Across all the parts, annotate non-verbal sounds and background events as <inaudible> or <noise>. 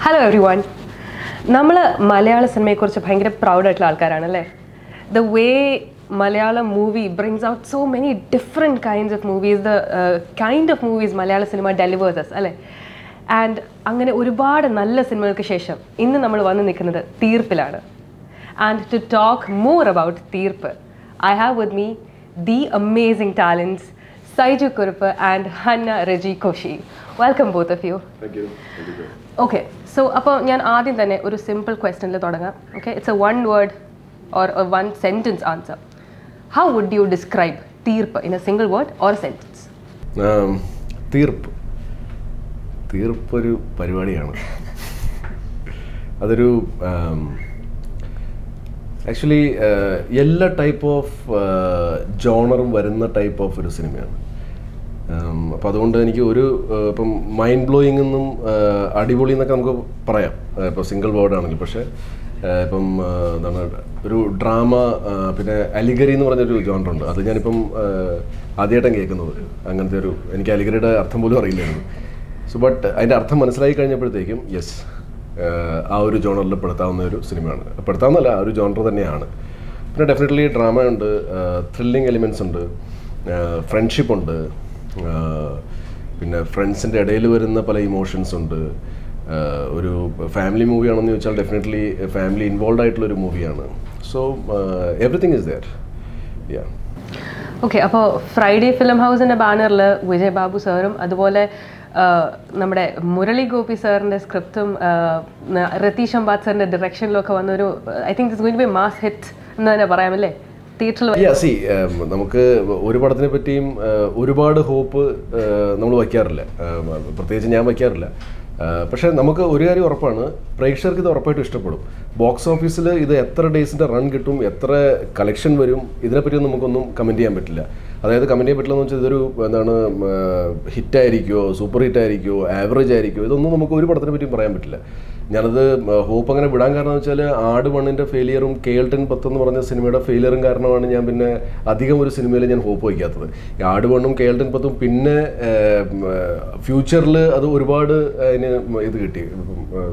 Hello every one നമ്മൾ മലയാള സിനിമയെക്കുറിച്ച് ഭയങ്കര പ്രൗഡായിട്ടുള്ള ആൾക്കാരാണ് അല്ലേ the way Malayalam movie brings out so many different kinds of movies the kind of movies Malayala cinema delivers അല്ലേ? And അങ്ങനെ ഒരുപാട് നല്ല സിനിമകൾക്ക് ശേഷം ഇന്ന് നമ്മൾ വന്ന് നിൽക്കുന്നത് തീർപ്പിലാണ്. And to talk more about Theerppu I have with me the amazing talents Saiju Kurup and Hanna Reji Koshy welcome both of you okay so അപ്പോൾ ഞാൻ ആദ്യം തന്നെ ഒരു സിമ്പിൾ ക്വസ്റ്റനിൽ തുടങ്ങാം. Okay it's a one word or one sentence answer how would you describe Theerppu in a single word or sentence Theerppu Theerppu. തീർപ്പൊരു പരിപാടിയാണ്. അതൊരു actually എല്ലാ ടൈപ്പ് ഓഫ് ജോണറും വരുന്ന ടൈപ്പ് ഓഫ് ഒരു സിനിമയാണ് അപ്പോൾ അതുകൊണ്ട് എനിക്ക് ഒരു ഇപ്പം മൈൻഡ് ബ്ലോയിങ് എന്നും അടിപൊളി എന്നൊക്കെ നമുക്ക് പറയാം. ഇപ്പോൾ സിംഗിൾ വേർഡ് ആണെങ്കിൽ പക്ഷേ ഇപ്പം എന്താണ് ഒരു ഡ്രാമ പിന്നെ അലിഗറി എന്ന് പറഞ്ഞൊരു ജോണർ ഉണ്ട്. അത് ഞാനിപ്പം ആദ്യമായിട്ടാണ് കേൾക്കുന്നത്. അങ്ങനത്തെ ഒരു എനിക്ക് അലിഗറിയുടെ അർത്ഥം പോലും അറിയില്ലായിരുന്നു. സോ ബട്ട് അതിന്റെ അർത്ഥം മനസ്സിലായി കഴിഞ്ഞപ്പോഴത്തേക്കും യെസ് ആ ഒരു ജോണറിൽ പെടുത്താവുന്ന ഒരു സിനിമയാണ്. പെടുത്താവുന്നല്ല ആ ഒരു ജോണർ തന്നെയാണ്. പിന്നെ ഡെഫിനറ്റ്ലി ഡ്രാമ ഉണ്ട് ത്രില്ലിംഗ് എലിമെൻസ് ഉണ്ട് ഫ്രണ്ട്ഷിപ്പ് ഉണ്ട് പിന്നെ ഫ്രണ്ട്സിന്റെ ഇടയിൽ വരുന്ന പല ഇമോഷൻസ് ഉണ്ട്. ഒരു ഫാമിലി മൂവിയാണെന്ന് ചോദിച്ചാൽ ഡെഫിനറ്റ്ലി ഫാമിലി ഇൻവോൾവ് ആയിട്ടുള്ള ഒരു മൂവിയാണ്. So everything is there yeah okay അപ്പോൾ ഫ്രൈഡേ ഫിലിം ഹൗസിന്റെ ബാനറിൽ വിജയ് ബാബു സാറും അതുപോലെ നമ്മുടെ മുരളി ഗോപി സാറിന്റെ സ്ക്രിപ്റ്റും രതീഷ് അംബാദ് സാറിന്റെ ഡിറക്ഷനിലൊക്കെ വന്നൊരു I think it's going be mass hit എന്ന് തന്നെ പറയാമല്ലേ തിയേറ്ററിൽ സി നമുക്ക് ഒരു പടത്തിനെ പറ്റിയും ഒരുപാട് ഹോപ്പ് നമ്മൾ വയ്ക്കാറില്ല. പ്രത്യേകിച്ച് ഞാൻ വയ്ക്കാറില്ല. പക്ഷേ നമുക്ക് ഒരു കാര്യം ഉറപ്പാണ് പ്രേക്ഷകർക്ക് ഇത് ഉറപ്പായിട്ടും ഇഷ്ടപ്പെടും. ബോക്സ് ഓഫീസിൽ ഇത് എത്ര ഡേയ്സിന്റെ റൺ കിട്ടും എത്ര കളക്ഷൻ വരും ഇതിനെപ്പറ്റിയൊന്നും നമുക്കൊന്നും കമന്റ് ചെയ്യാൻ പറ്റില്ല. അതായത് കമന്റ് ചെയ്യാൻ പറ്റില്ല എന്ന് വെച്ചാൽ ഇതൊരു എന്താണ് ഹിറ്റായിരിക്കുമോ സൂപ്പർ ഹിറ്റായിരിക്കുമോ ആവറേജ് ആയിരിക്കുമോ ഇതൊന്നും നമുക്ക് ഒരു പടത്തിനെ പറ്റിയും പറയാൻ പറ്റില്ല. ഞാനത് ഹോപ്പ് അങ്ങനെ വിടാൻ കാരണം വെച്ചാൽ ആട് മണ്ണിന്റെ ഫെയിലിയറും കേൾട്ടൻ പത്ത് എന്ന് പറഞ്ഞ സിനിമയുടെ ഫെയിലിയറും കാരണമാണ് ഞാൻ പിന്നെ അധികം ഒരു സിനിമയിൽ ഞാൻ ഹോപ്പ് വയ്ക്കാത്തത്. ഈ ആട് മണ്ണും കേൾട്ടൻ പത്തും പിന്നെ ഫ്യൂച്ചറിൽ അത് ഒരുപാട് അതിന് ഇത് കിട്ടി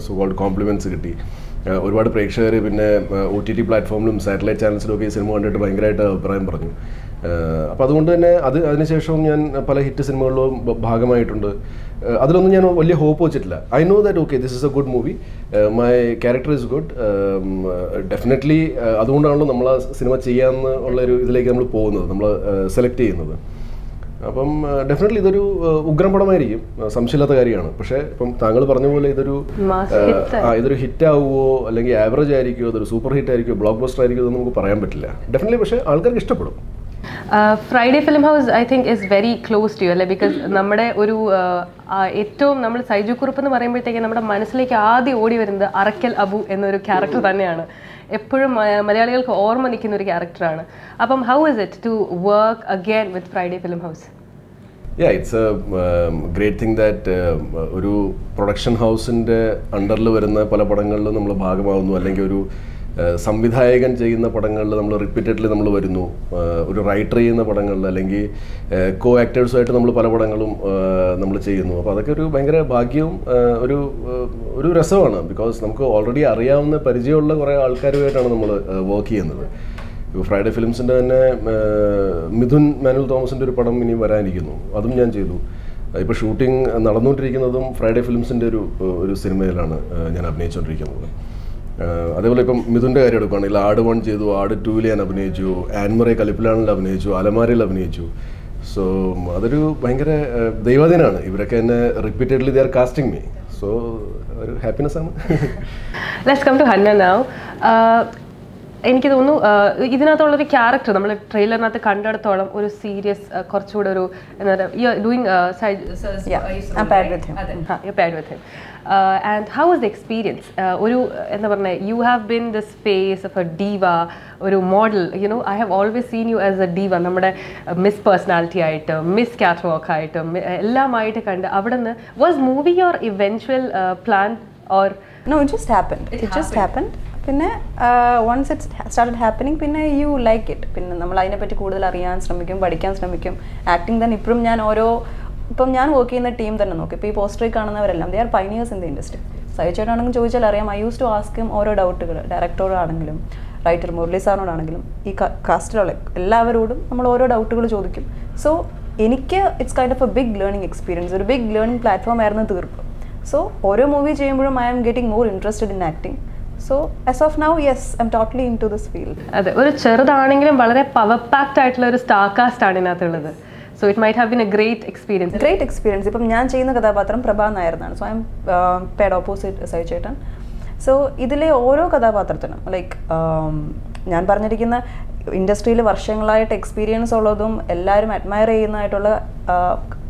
സുഗോൾഡ് കോംപ്ലിമെന്റ്സ് കിട്ടി. ഒരുപാട് പ്രേക്ഷകർ പിന്നെ ഒ ടി ടി പ്ലാറ്റ്ഫോമിലും സാറ്റലൈറ്റ് ചാനൽസിലും ഒക്കെ ഈ സിനിമ കണ്ടിട്ട് ഭയങ്കരമായിട്ട് അഭിപ്രായം പറഞ്ഞു. അപ്പോൾ അതുകൊണ്ട് തന്നെ അത് അതിനുശേഷവും ഞാൻ പല ഹിറ്റ് സിനിമകളിലും ഭാഗമായിട്ടുണ്ട്. അതിലൊന്നും ഞാൻ വലിയ ഹോപ്പ് വെച്ചിട്ടില്ല. I know that okay this is a good movie. My character is good. Definitely അതുകൊണ്ടാണല്ലോ നമ്മൾ ആ സിനിമ ചെയ്യാമെന്ന് ഉള്ളൊരു ഇതിലേക്ക് നമ്മൾ പോകുന്നത് നമ്മൾ സെലക്ട് ചെയ്യുന്നത്. അപ്പം ഡെഫിനറ്റ്ലി ഇതൊരു ഉഗ്രം പടമായിരിക്കും. സംശയമില്ലാത്ത കാര്യമാണ്. പക്ഷേ ഇപ്പം താങ്കൾ പറഞ്ഞ പോലെ ഇതൊരു ഇതൊരു ഹിറ്റ്. ആവുമോ അല്ലെങ്കിൽ ആവറേജ് ആയിരിക്കുമോ ഇതൊരു സൂപ്പർ ഹിറ്റ് ആയിരിക്കുമോ ബ്ലോക്ക് ബസ്റ്റർ ആയിരിക്കുമോ എന്ന് നമുക്ക് പറയാൻ പറ്റില്ല. ഡെഫിനറ്റ്ലി പക്ഷേ ആൾക്കാർക്ക് ഇഷ്ടപ്പെടും. Friday Film House I think is very close to you അല്ലേ? ബിക്കോസ് നമ്മുടെ ഒരു ഏറ്റവും നമ്മൾ സൈജു കുറുപ്പ് എന്ന് പറയുമ്പോഴത്തേക്ക് നമ്മുടെ മനസ്സിലേക്ക് ആദ്യം ഓടി വരുന്നത് അറക്കൽ അബു എന്നൊരു ക്യാരക്ടർ തന്നെയാണ്. എപ്പോഴും മലയാളികൾക്ക് ഓർമ്മ നിൽക്കുന്ന ഒരു ക്യാരക്ടറാണ് അപ്പം how is it to work again with Friday Film House yeah it's a great thing that ഒരു പ്രൊഡക്ഷൻ ഹൗസിന്റെ അണ്ടറിൽ വരുന്ന പല പടങ്ങളിലും നമ്മൾ ഭാഗമാകുന്നു അല്ലെങ്കിൽ ഒരു സംവിധായകൻ ചെയ്യുന്ന പടങ്ങളിൽ നമ്മൾ റിപ്പീറ്റഡ്ലി നമ്മൾ വരുന്നു. ഒരു റൈറ്റർ ചെയ്യുന്ന പടങ്ങളിൽ അല്ലെങ്കിൽ കോ ആക്ടേഴ്സുമായിട്ട് നമ്മൾ പല പടങ്ങളും നമ്മൾ ചെയ്യുന്നു. അപ്പോൾ അതൊക്കെ ഒരു ഭയങ്കര ഭാഗ്യവും ഒരു ഒരു രസമാണ്. ബിക്കോസ് നമുക്ക് ഓൾറെഡി അറിയാവുന്ന പരിചയമുള്ള കുറേ ആൾക്കാരുമായിട്ടാണ് നമ്മൾ വർക്ക് ചെയ്യുന്നത്. ഇപ്പോൾ ഫ്രൈഡേ ഫിലിംസിന്റെ തന്നെ മിഥുൻ മാനുവൽ തോമസിന്റെ ഒരു പടം ഇനി വരാനിരിക്കുന്നു. അതും ഞാൻ ചെയ്തു. ഇപ്പോൾ ഷൂട്ടിംഗ് നടന്നുകൊണ്ടിരിക്കുന്നതും ഫ്രൈഡേ ഫിലിംസിന്റെ ഒരു ഒരു സിനിമയിലാണ് ഞാൻ അഭിനയിച്ചുകൊണ്ടിരിക്കുന്നത്. അതേപോലെ ഇപ്പം മിഥുന്റെ കാര്യം എടുക്കുകയാണെങ്കിൽ ആട് വൺ ചെയ്തു ആട് ടൂവിൽ ഞാൻ അഭിനയിച്ചു ആൻമറെ കലിപ്പിലാണിൽ അഭിനയിച്ചു അലമാരയിൽ അഭിനയിച്ചു. സോ അതൊരു ഭയങ്കര ദൈവാധീനമാണ്. ഇവരൊക്കെ എന്നെ repeatedly they are casting me so ഒരു ഹാപ്പിനെസ് ആണ്. Let's come to Hanna now എനിക്ക് തോന്നുന്നു ഇതിനകത്തുള്ളൊരു ക്യാരക്ടർ നമ്മൾ ട്രെയിലറിനകത്ത് കണ്ടെടുത്തോളം ഒരു സീരിയസ് കുറച്ചുകൂടെ ഒരു എന്താ പറയുക doing with I'm paired how was the experience. Uh, and how was the experience? Uh, ഒരു എന്താ പറഞ്ഞ you have been this phase of a diva ഒരു model you know I have always seen you as a diva നമ്മുടെ miss personality ആയിട്ട് miss catwalk ആയിട്ട് mi- എല്ലാമായിട്ട് കണ്ട് അവിടെ നിന്ന് was movie your eventual plan or no it just happened. It, just happened. പിന്നെ once it started happening പിന്നെ you like it പിന്നെ നമ്മൾ അതിനെപ്പറ്റി കൂടുതൽ അറിയാൻ ശ്രമിക്കും പഠിക്കാൻ ശ്രമിക്കും ആക്ടിങ് തന്നെ ഇപ്പോഴും ഞാൻ ഓരോ ഇപ്പം ഞാൻ വർക്ക് ചെയ്യുന്ന ടീം തന്നെ നോക്കി. ഇപ്പോൾ ഈ പോസ്റ്ററിൽ കാണുന്നവരെല്ലാം they are pioneers in the industry സഹിച്ചേട്ടാണെങ്കിലും ചോദിച്ചാൽ അറിയാം ഐ യൂസ് ടു ആസ്കും ഓരോ ഡൗട്ടുകൾ ഡയറക്ടറോടാണെങ്കിലും റൈറ്റർ മുരളി സാറിനോടാണെങ്കിലും ഈ കാസ്റ്റിലുള്ള എല്ലാവരോടും നമ്മൾ ഓരോ ഡൗട്ടുകൾ ചോദിക്കും. സോ എനിക്ക് it's kind of a big learning experience ഒരു ബിഗ് ലേണിംഗ് പ്ലാറ്റ്ഫോം ആയിരുന്നു തീർപ്പ്. സോ ഓരോ മൂവി ചെയ്യുമ്പോഴും I am getting more interested in acting so as of now yes I totally into this field അതെ ഒരു ചെറുതാണെങ്കിലും വളരെ പവർ പാക്ഡ് ആയിട്ടുള്ള ഒരു സ്റ്റാർ കാസ്റ്റ് ആണ് ഇതിനകത്തുള്ളത്. So it might have been a great experience great experience ഇപ്പം ഞാൻ ചെയ്യുന്ന കഥാപാത്രം പ്രഭാ നായർ എന്നാണ് so I am paired opposite സഹിച്ചേട്ടൻ so ഇതിലെ ഓരോ കഥാപാത്രത്തിനും ലൈക്ക് ഞാൻ പറഞ്ഞിരിക്കുന്ന ഇൻഡസ്ട്രിയിൽ വർഷങ്ങളായിട്ട് എക്സ്പീരിയൻസ് ഉള്ളതും എല്ലാവരും അഡ്മയർ ചെയ്യുന്നതായിട്ടുള്ള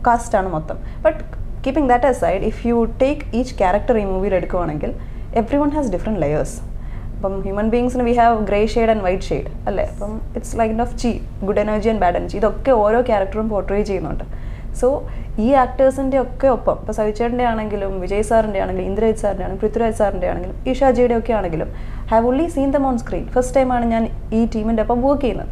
കാസ്റ്റാണ് മൊത്തം. But keeping that aside if you take each character ഈ മൂവിയിൽ എടുക്കുവാണെങ്കിൽ every one has different layers അപ്പം human ബീങ്സിന് we have grey shade and white shade അല്ലേ? അപ്പം ഇറ്റ്സ് ലൈക്ക് ഓഫ് ചി good energy and bad energy ഇതൊക്കെ ഓരോ ക്യാരക്ടറും പോർട്രേ ചെയ്യുന്നുണ്ട്. സോ ഈ ആക്ടേഴ്സിന്റെ ഒക്കെ ഒപ്പം ഇപ്പോൾ സവിച്ചേട്ടന്റെ ആണെങ്കിലും വിജയ് സാറിന്റെ ആണെങ്കിലും ഇന്ദ്രജിത് സാറിന്റെ ആണെങ്കിലും പൃഥ്വിരാജ് സാറിന്റെ ആണെങ്കിലും ഈഷാജിയുടെ ഒക്കെ ആണെങ്കിലും have only seen them on screen first ടൈമാണ് ഞാൻ ഈ ടീമിന്റെ ഒപ്പം വർക്ക് ചെയ്യുന്നത്.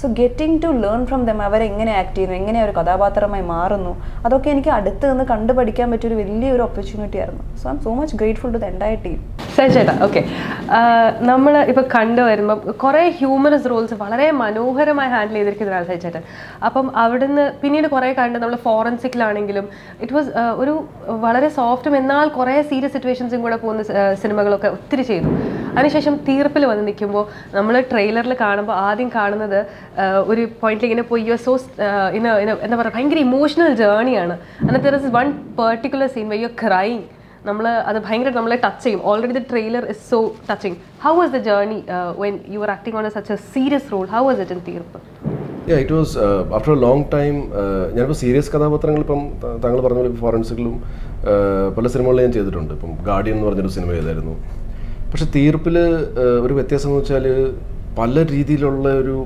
So getting to learn from them അവരെങ്ങനെ ആക്ട് ചെയ്യുന്നു എങ്ങനെ ഒരു കഥാപാത്രമായി മാറുന്നു അതൊക്കെ എനിക്ക് അടുത്ത് നിന്ന് കണ്ടുപഠിക്കാൻ പറ്റിയൊരു വലിയൊരു ഓപ്പർച്യൂണിറ്റി ആയിരുന്നു. So I am so much grateful to the entire team ചേട്ടാ ഓക്കെ നമ്മൾ ഇപ്പോൾ കണ്ടുവരുമ്പം കുറേ ഹ്യൂമറസ് റോൾസ് വളരെ മനോഹരമായി ഹാൻഡിൽ ചെയ്തിരിക്കുന്ന ഒരാൾ അപ്പം അവിടുന്ന് പിന്നീട് കുറേ കണ്ട് നമ്മൾ ഫോറൻസിക്കിലാണെങ്കിലും ഇറ്റ് വാസ് ഒരു വളരെ സോഫ്റ്റും എന്നാൽ കുറേ സീരിയസ് സിറ്റുവേഷൻസും കൂടെ പോകുന്ന സിനിമകളൊക്കെ ഒത്തിരി ചെയ്തു. അതിനുശേഷം തീർപ്പിൽ വന്ന് നിൽക്കുമ്പോൾ നമ്മൾ ട്രെയിലറിൽ കാണുമ്പോൾ ആദ്യം കാണുന്നത് ഒരു പോയിന്റിൽ ഇങ്ങനെ പോയി യു സോ ഇന്ന എന്താ പറയുക ഭയങ്കര ഇമോഷണൽ ജേണിയാണ് എന്നിട്ട് there is one particular scene why you crying നമ്മൾ അത് ഭയങ്കര നമ്മളെ ടച്ച് ചെയ്യും. Already the trailer is so touching how was the journey when you are acting on a such a serious role how was it in Theerppu yeah it was after a long time ഞാനിപ്പോൾ serious കഥാപാത്രങ്ങൾ ഇപ്പം താങ്കൾ പറഞ്ഞ പോലെ ഫോറൻസിക്കിലും പല സിനിമകളിലും ഞാൻ ചെയ്തിട്ടുണ്ട്. ഇപ്പം ഗാർഡിയൻ എന്ന് പറഞ്ഞൊരു സിനിമ ചെയ്തായിരുന്നു പക്ഷെ തീർപ്പിൽ ഒരു വ്യത്യാസം എന്ന് വെച്ചാൽ പല രീതിയിലുള്ള ഒരു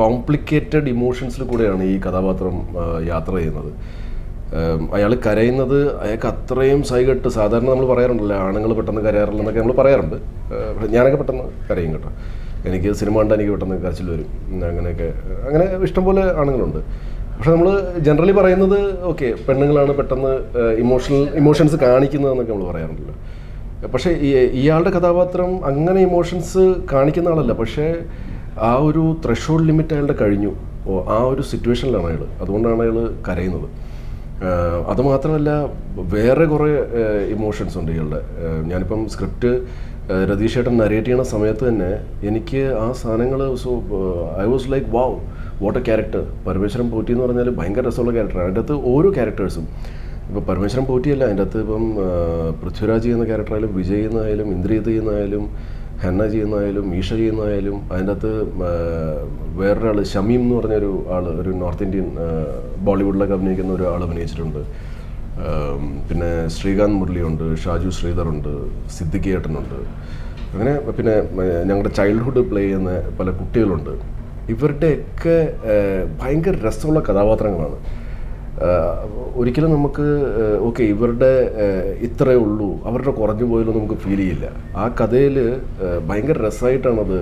കോംപ്ലിക്കേറ്റഡ് ഇമോഷൻസിൽ കൂടെയാണ് ഈ കഥാപാത്രം യാത്ര ചെയ്യുന്നത്. അയാൾ കരയുന്നത് അയാൾക്ക് അത്രയും സൈകെട്ട് സാധാരണ നമ്മൾ പറയാറുണ്ടല്ലോ ആണുങ്ങൾ പെട്ടെന്ന് കരയാറില്ലെന്നൊക്കെ നമ്മൾ പറയാറുണ്ട്. ഞാനൊക്കെ പെട്ടെന്ന് കരയും കേട്ടോ. എനിക്ക് സിനിമ കണ്ടാൽ എനിക്ക് പെട്ടെന്ന് കരച്ചിൽ വരും. അങ്ങനെയൊക്കെ അങ്ങനെ ഇഷ്ടംപോലെ ആണുങ്ങളുണ്ട്. പക്ഷെ നമ്മൾ ജനറലി പറയുന്നത് ഓക്കെ പെണ്ണുങ്ങളാണ് പെട്ടെന്ന് ഇമോഷണൽ ഇമോഷൻസ് കാണിക്കുന്നതെന്നൊക്കെ നമ്മൾ പറയാറുണ്ടല്ലോ. പക്ഷേ ഇയാളുടെ കഥാപാത്രം അങ്ങനെ ഇമോഷൻസ് കാണിക്കുന്ന ആളല്ല. പക്ഷേ ആ ഒരു ത്രഷോൾഡ് ലിമിറ്റ് അയാളുടെ കഴിഞ്ഞു. ആ ഒരു സിറ്റുവേഷനിലാണ് അയാൾ അതുകൊണ്ടാണ് അയാൾ കരയുന്നത്. അതുമാത്രമല്ല വേറെ കുറേ ഇമോഷൻസ് ഉണ്ട് ഇയാളുടെ. ഞാനിപ്പം സ്ക്രിപ്റ്റ് രതീഷ് ഏട്ടൻ നരേറ്റ് ചെയ്യണ സമയത്ത് തന്നെ എനിക്ക് ആ സാധനങ്ങൾ so I was like wow what a character Parameswaran Potti എന്ന് പറഞ്ഞാൽ ഭയങ്കര രസമുള്ള ക്യാരക്ടറാണ് അതിന്റെ അകത്ത് ഓരോ ക്യാരക്ടേഴ്സും ഇപ്പോൾ പരമേശ്വരൻ പോറ്റിയല്ല അതിന്റെ അകത്ത് ഇപ്പം പൃഥ്വിരാജ് ചെയ്യുന്ന ക്യാരക്ടറായാലും വിജയ് എന്നായാലും ഇന്ദ്രിയത് ചെയ്യുന്നതായാലും ഹെന്ന ചെയ്യുന്നതായാലും ഈഷ ചെയ്യുന്നതായാലും അതിനകത്ത് വേറൊരാൾ ഷമീം എന്ന് പറഞ്ഞൊരു ആൾ ഒരു നോർത്ത് ഇന്ത്യൻ ബോളിവുഡിലൊക്കെ അഭിനയിക്കുന്ന ഒരു ആൾ അഭിനയിച്ചിട്ടുണ്ട്. പിന്നെ ശ്രീകാന്ത് മുരളിയുണ്ട് ഷാജു ശ്രീധറുണ്ട് സിദ്ദിഖ് ഏട്ടനുണ്ട്. അങ്ങനെ പിന്നെ ഞങ്ങളുടെ ചൈൽഡ്ഹുഡ് പ്ലേ ചെയ്യുന്ന പല കുട്ടികളുണ്ട്. ഇവരുടെയൊക്കെ ഭയങ്കര രസമുള്ള കഥാപാത്രങ്ങളാണ്. ഒരിക്കലും നമുക്ക് ഓക്കെ ഇവരുടെ ഇത്രയേ ഉള്ളൂ അവരുടെ കുറഞ്ഞു പോയാലും നമുക്ക് ഫീൽ ചെയ്യില്ല. ആ കഥയിൽ ഭയങ്കര രസമായിട്ടാണത്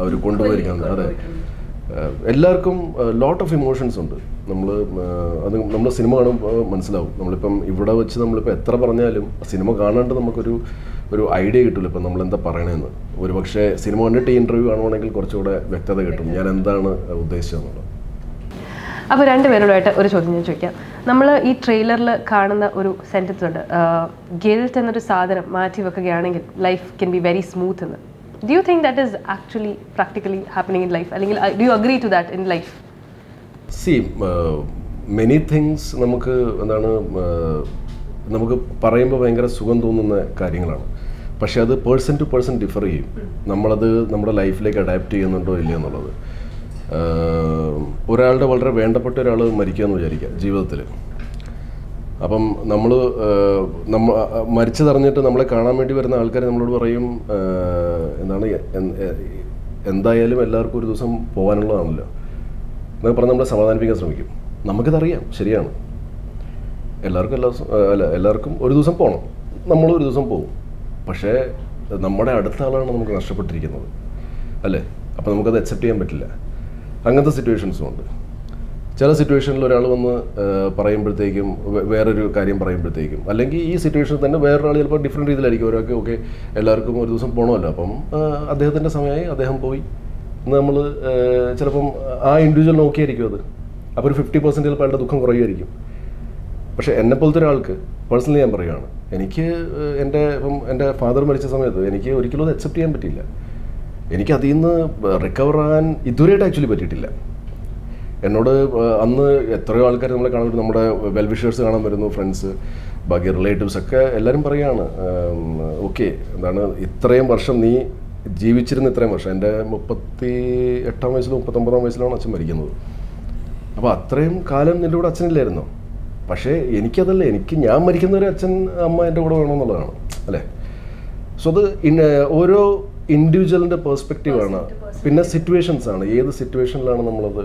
അവർ കൊണ്ടുപോയിരിക്കുന്നത്. അതെ. എല്ലാവർക്കും ലോട്ട് ഓഫ് ഇമോഷൻസ് ഉണ്ട്. നമ്മൾ അത് നമ്മൾ സിനിമ കാണുമ്പോൾ മനസ്സിലാവും. നമ്മളിപ്പം ഇവിടെ വെച്ച് നമ്മളിപ്പോൾ എത്ര പറഞ്ഞാലും സിനിമ കാണാണ്ട് നമുക്കൊരു ഒരു ഐഡിയ കിട്ടില്ല ഇപ്പം നമ്മൾ എന്താ പറയണതെന്ന് ഒരു പക്ഷേ സിനിമ കണ്ടിട്ട് ഇന്റർവ്യൂ കാണുവാണെങ്കിൽ കുറച്ചുകൂടെ വ്യക്തത കിട്ടും. ഞാൻ എന്താണ് ഉദ്ദേശിച്ചതെന്നുള്ളത്. അപ്പോൾ രണ്ടുപേരോടായിട്ട് ഒരു ചോദ്യം ഞാൻ ചോദിക്കാം. നമ്മൾ ഈ ട്രെയിലറിൽ കാണുന്ന ഒരു സെന്റൻസ് ഉണ്ട്. ഗിൽറ്റ് എന്നൊരു സാധനം മാറ്റി വെക്കുകയാണെങ്കിൽ life can be very smooth എന്ന്. Do you think that is actually practically happening in life അല്ലെങ്കിൽ do you agree to that in life see many things നമുക്ക് എന്താണ് നമുക്ക് പറയുമ്പോൾ ഭയങ്കര സുഖം തോന്നുന്ന കാര്യങ്ങളാണ്. പക്ഷേ അത് പേഴ്സൺ ടു പേഴ്സൺ ഡിഫർ ചെയ്യും. നമ്മളത് നമ്മുടെ ലൈഫിലേക്ക് അഡാപ്റ്റ് ചെയ്യുന്നുണ്ടോ ഇല്ലയോ എന്നുള്ളത്. ഒരാളുടെ വളരെ വേണ്ടപ്പെട്ട ഒരാൾ മരിക്കുക എന്ന് വിചാരിക്കുക ജീവിതത്തിൽ അപ്പം നമ്മൾ നമ്മ മരിച്ചതറിഞ്ഞിട്ട് നമ്മളെ കാണാൻ വേണ്ടി വരുന്ന ആൾക്കാർ നമ്മളോട് പറയും എന്താണ് എന്തായാലും എല്ലാവർക്കും ഒരു ദിവസം പോകാനുള്ളതാണല്ലോ. എന്നൊക്കെ പറഞ്ഞ് നമ്മളെ സമാധാനിപ്പിക്കാൻ ശ്രമിക്കും. നമുക്കിതറിയാം ശരിയാണ്. എല്ലാവർക്കും എല്ലാ അല്ല എല്ലാവർക്കും ഒരു ദിവസം പോകണം നമ്മളും ഒരു ദിവസം പോകും പക്ഷേ നമ്മുടെ അടുത്ത ആളാണ് നമുക്ക് നഷ്ടപ്പെട്ടിരിക്കുന്നത്. അല്ലേ? അപ്പോൾ നമുക്കത് അക്സെപ്റ്റ് ചെയ്യാൻ പറ്റില്ല. അങ്ങനത്തെ സിറ്റുവേഷൻസും ഉണ്ട്. ചില സിറ്റുവേഷനിൽ ഒരാൾ വന്ന് പറയുമ്പോഴത്തേക്കും വേറൊരു കാര്യം പറയുമ്പോഴത്തേക്കും. അല്ലെങ്കിൽ ഈ സിറ്റുവേഷനിൽ തന്നെ വേറൊരാൾ ചിലപ്പോൾ ഡിഫറെന്റ് രീതിയിലായിരിക്കും. ഒരാൾക്ക് ഓക്കെ എല്ലാവർക്കും ഒരു ദിവസം പോകണമല്ലോ അപ്പം അദ്ദേഹത്തിന്റെ സമയമായി അദ്ദേഹം പോയി. നമ്മൾ ചിലപ്പം ആ ഇൻഡിവിജ്വൽ നോക്കിയായിരിക്കും അത്. അപ്പോൾ ഒരു ഫിഫ്റ്റി പെർസെന്റ് ചിലപ്പോൾ അയാളുടെ ദുഃഖം കുറയുമായിരിക്കും. പക്ഷേ എന്നെ പോലത്തെ ഒരാൾക്ക് പേഴ്സണലി ഞാൻ പറയുകയാണ് എനിക്ക് എന്റെ ഇപ്പം എന്റെ ഫാദർ മരിച്ച സമയത്ത് എനിക്ക് ഒരിക്കലും അത് അക്സെപ്റ്റ് ചെയ്യാൻ പറ്റിയില്ല. എനിക്ക് അതിൽ നിന്ന് റിക്കവർ ആകാൻ ഇതുവരെയായിട്ട് ആക്ച്വലി പറ്റിയിട്ടില്ല. എന്നോട് അന്ന് എത്രയോ ആൾക്കാർ നമ്മളെ കാണാൻ നമ്മുടെ വെൽവിഷേഴ്സ് കാണാൻ വരുന്നു ഫ്രണ്ട്സ് ബാക്കി റിലേറ്റീവ്സ് ഒക്കെ എല്ലാവരും പറയുകയാണ് ഓക്കെ എന്താണ് ഇത്രയും വർഷം നീ ജീവിച്ചിരുന്ന ഇത്രയും വർഷം. എന്റെ മുപ്പത്തി എട്ടാം വയസ്സിലും മുപ്പത്തൊമ്പതാം വയസ്സിലാണ് അച്ഛൻ മരിക്കുന്നത്. അപ്പോൾ അത്രയും കാലം നിന്റെ കൂടെ അച്ഛനില്ലായിരുന്നോ? പക്ഷേ എനിക്കതല്ല എനിക്ക് ഞാൻ മരിക്കുന്നവരെ അച്ഛൻ അമ്മ എന്റെ കൂടെ വേണമെന്നുള്ളതാണ്. അല്ലേ? സോ അത് ഓരോ ഇൻഡിവിജ്വലിന്റെ പേഴ്സ്പെക്റ്റീവാണ് ആണ്. പിന്നെ സിറ്റുവേഷൻസ് ആണ്. ഏത് സിറ്റുവേഷനിലാണ് നമ്മളത്?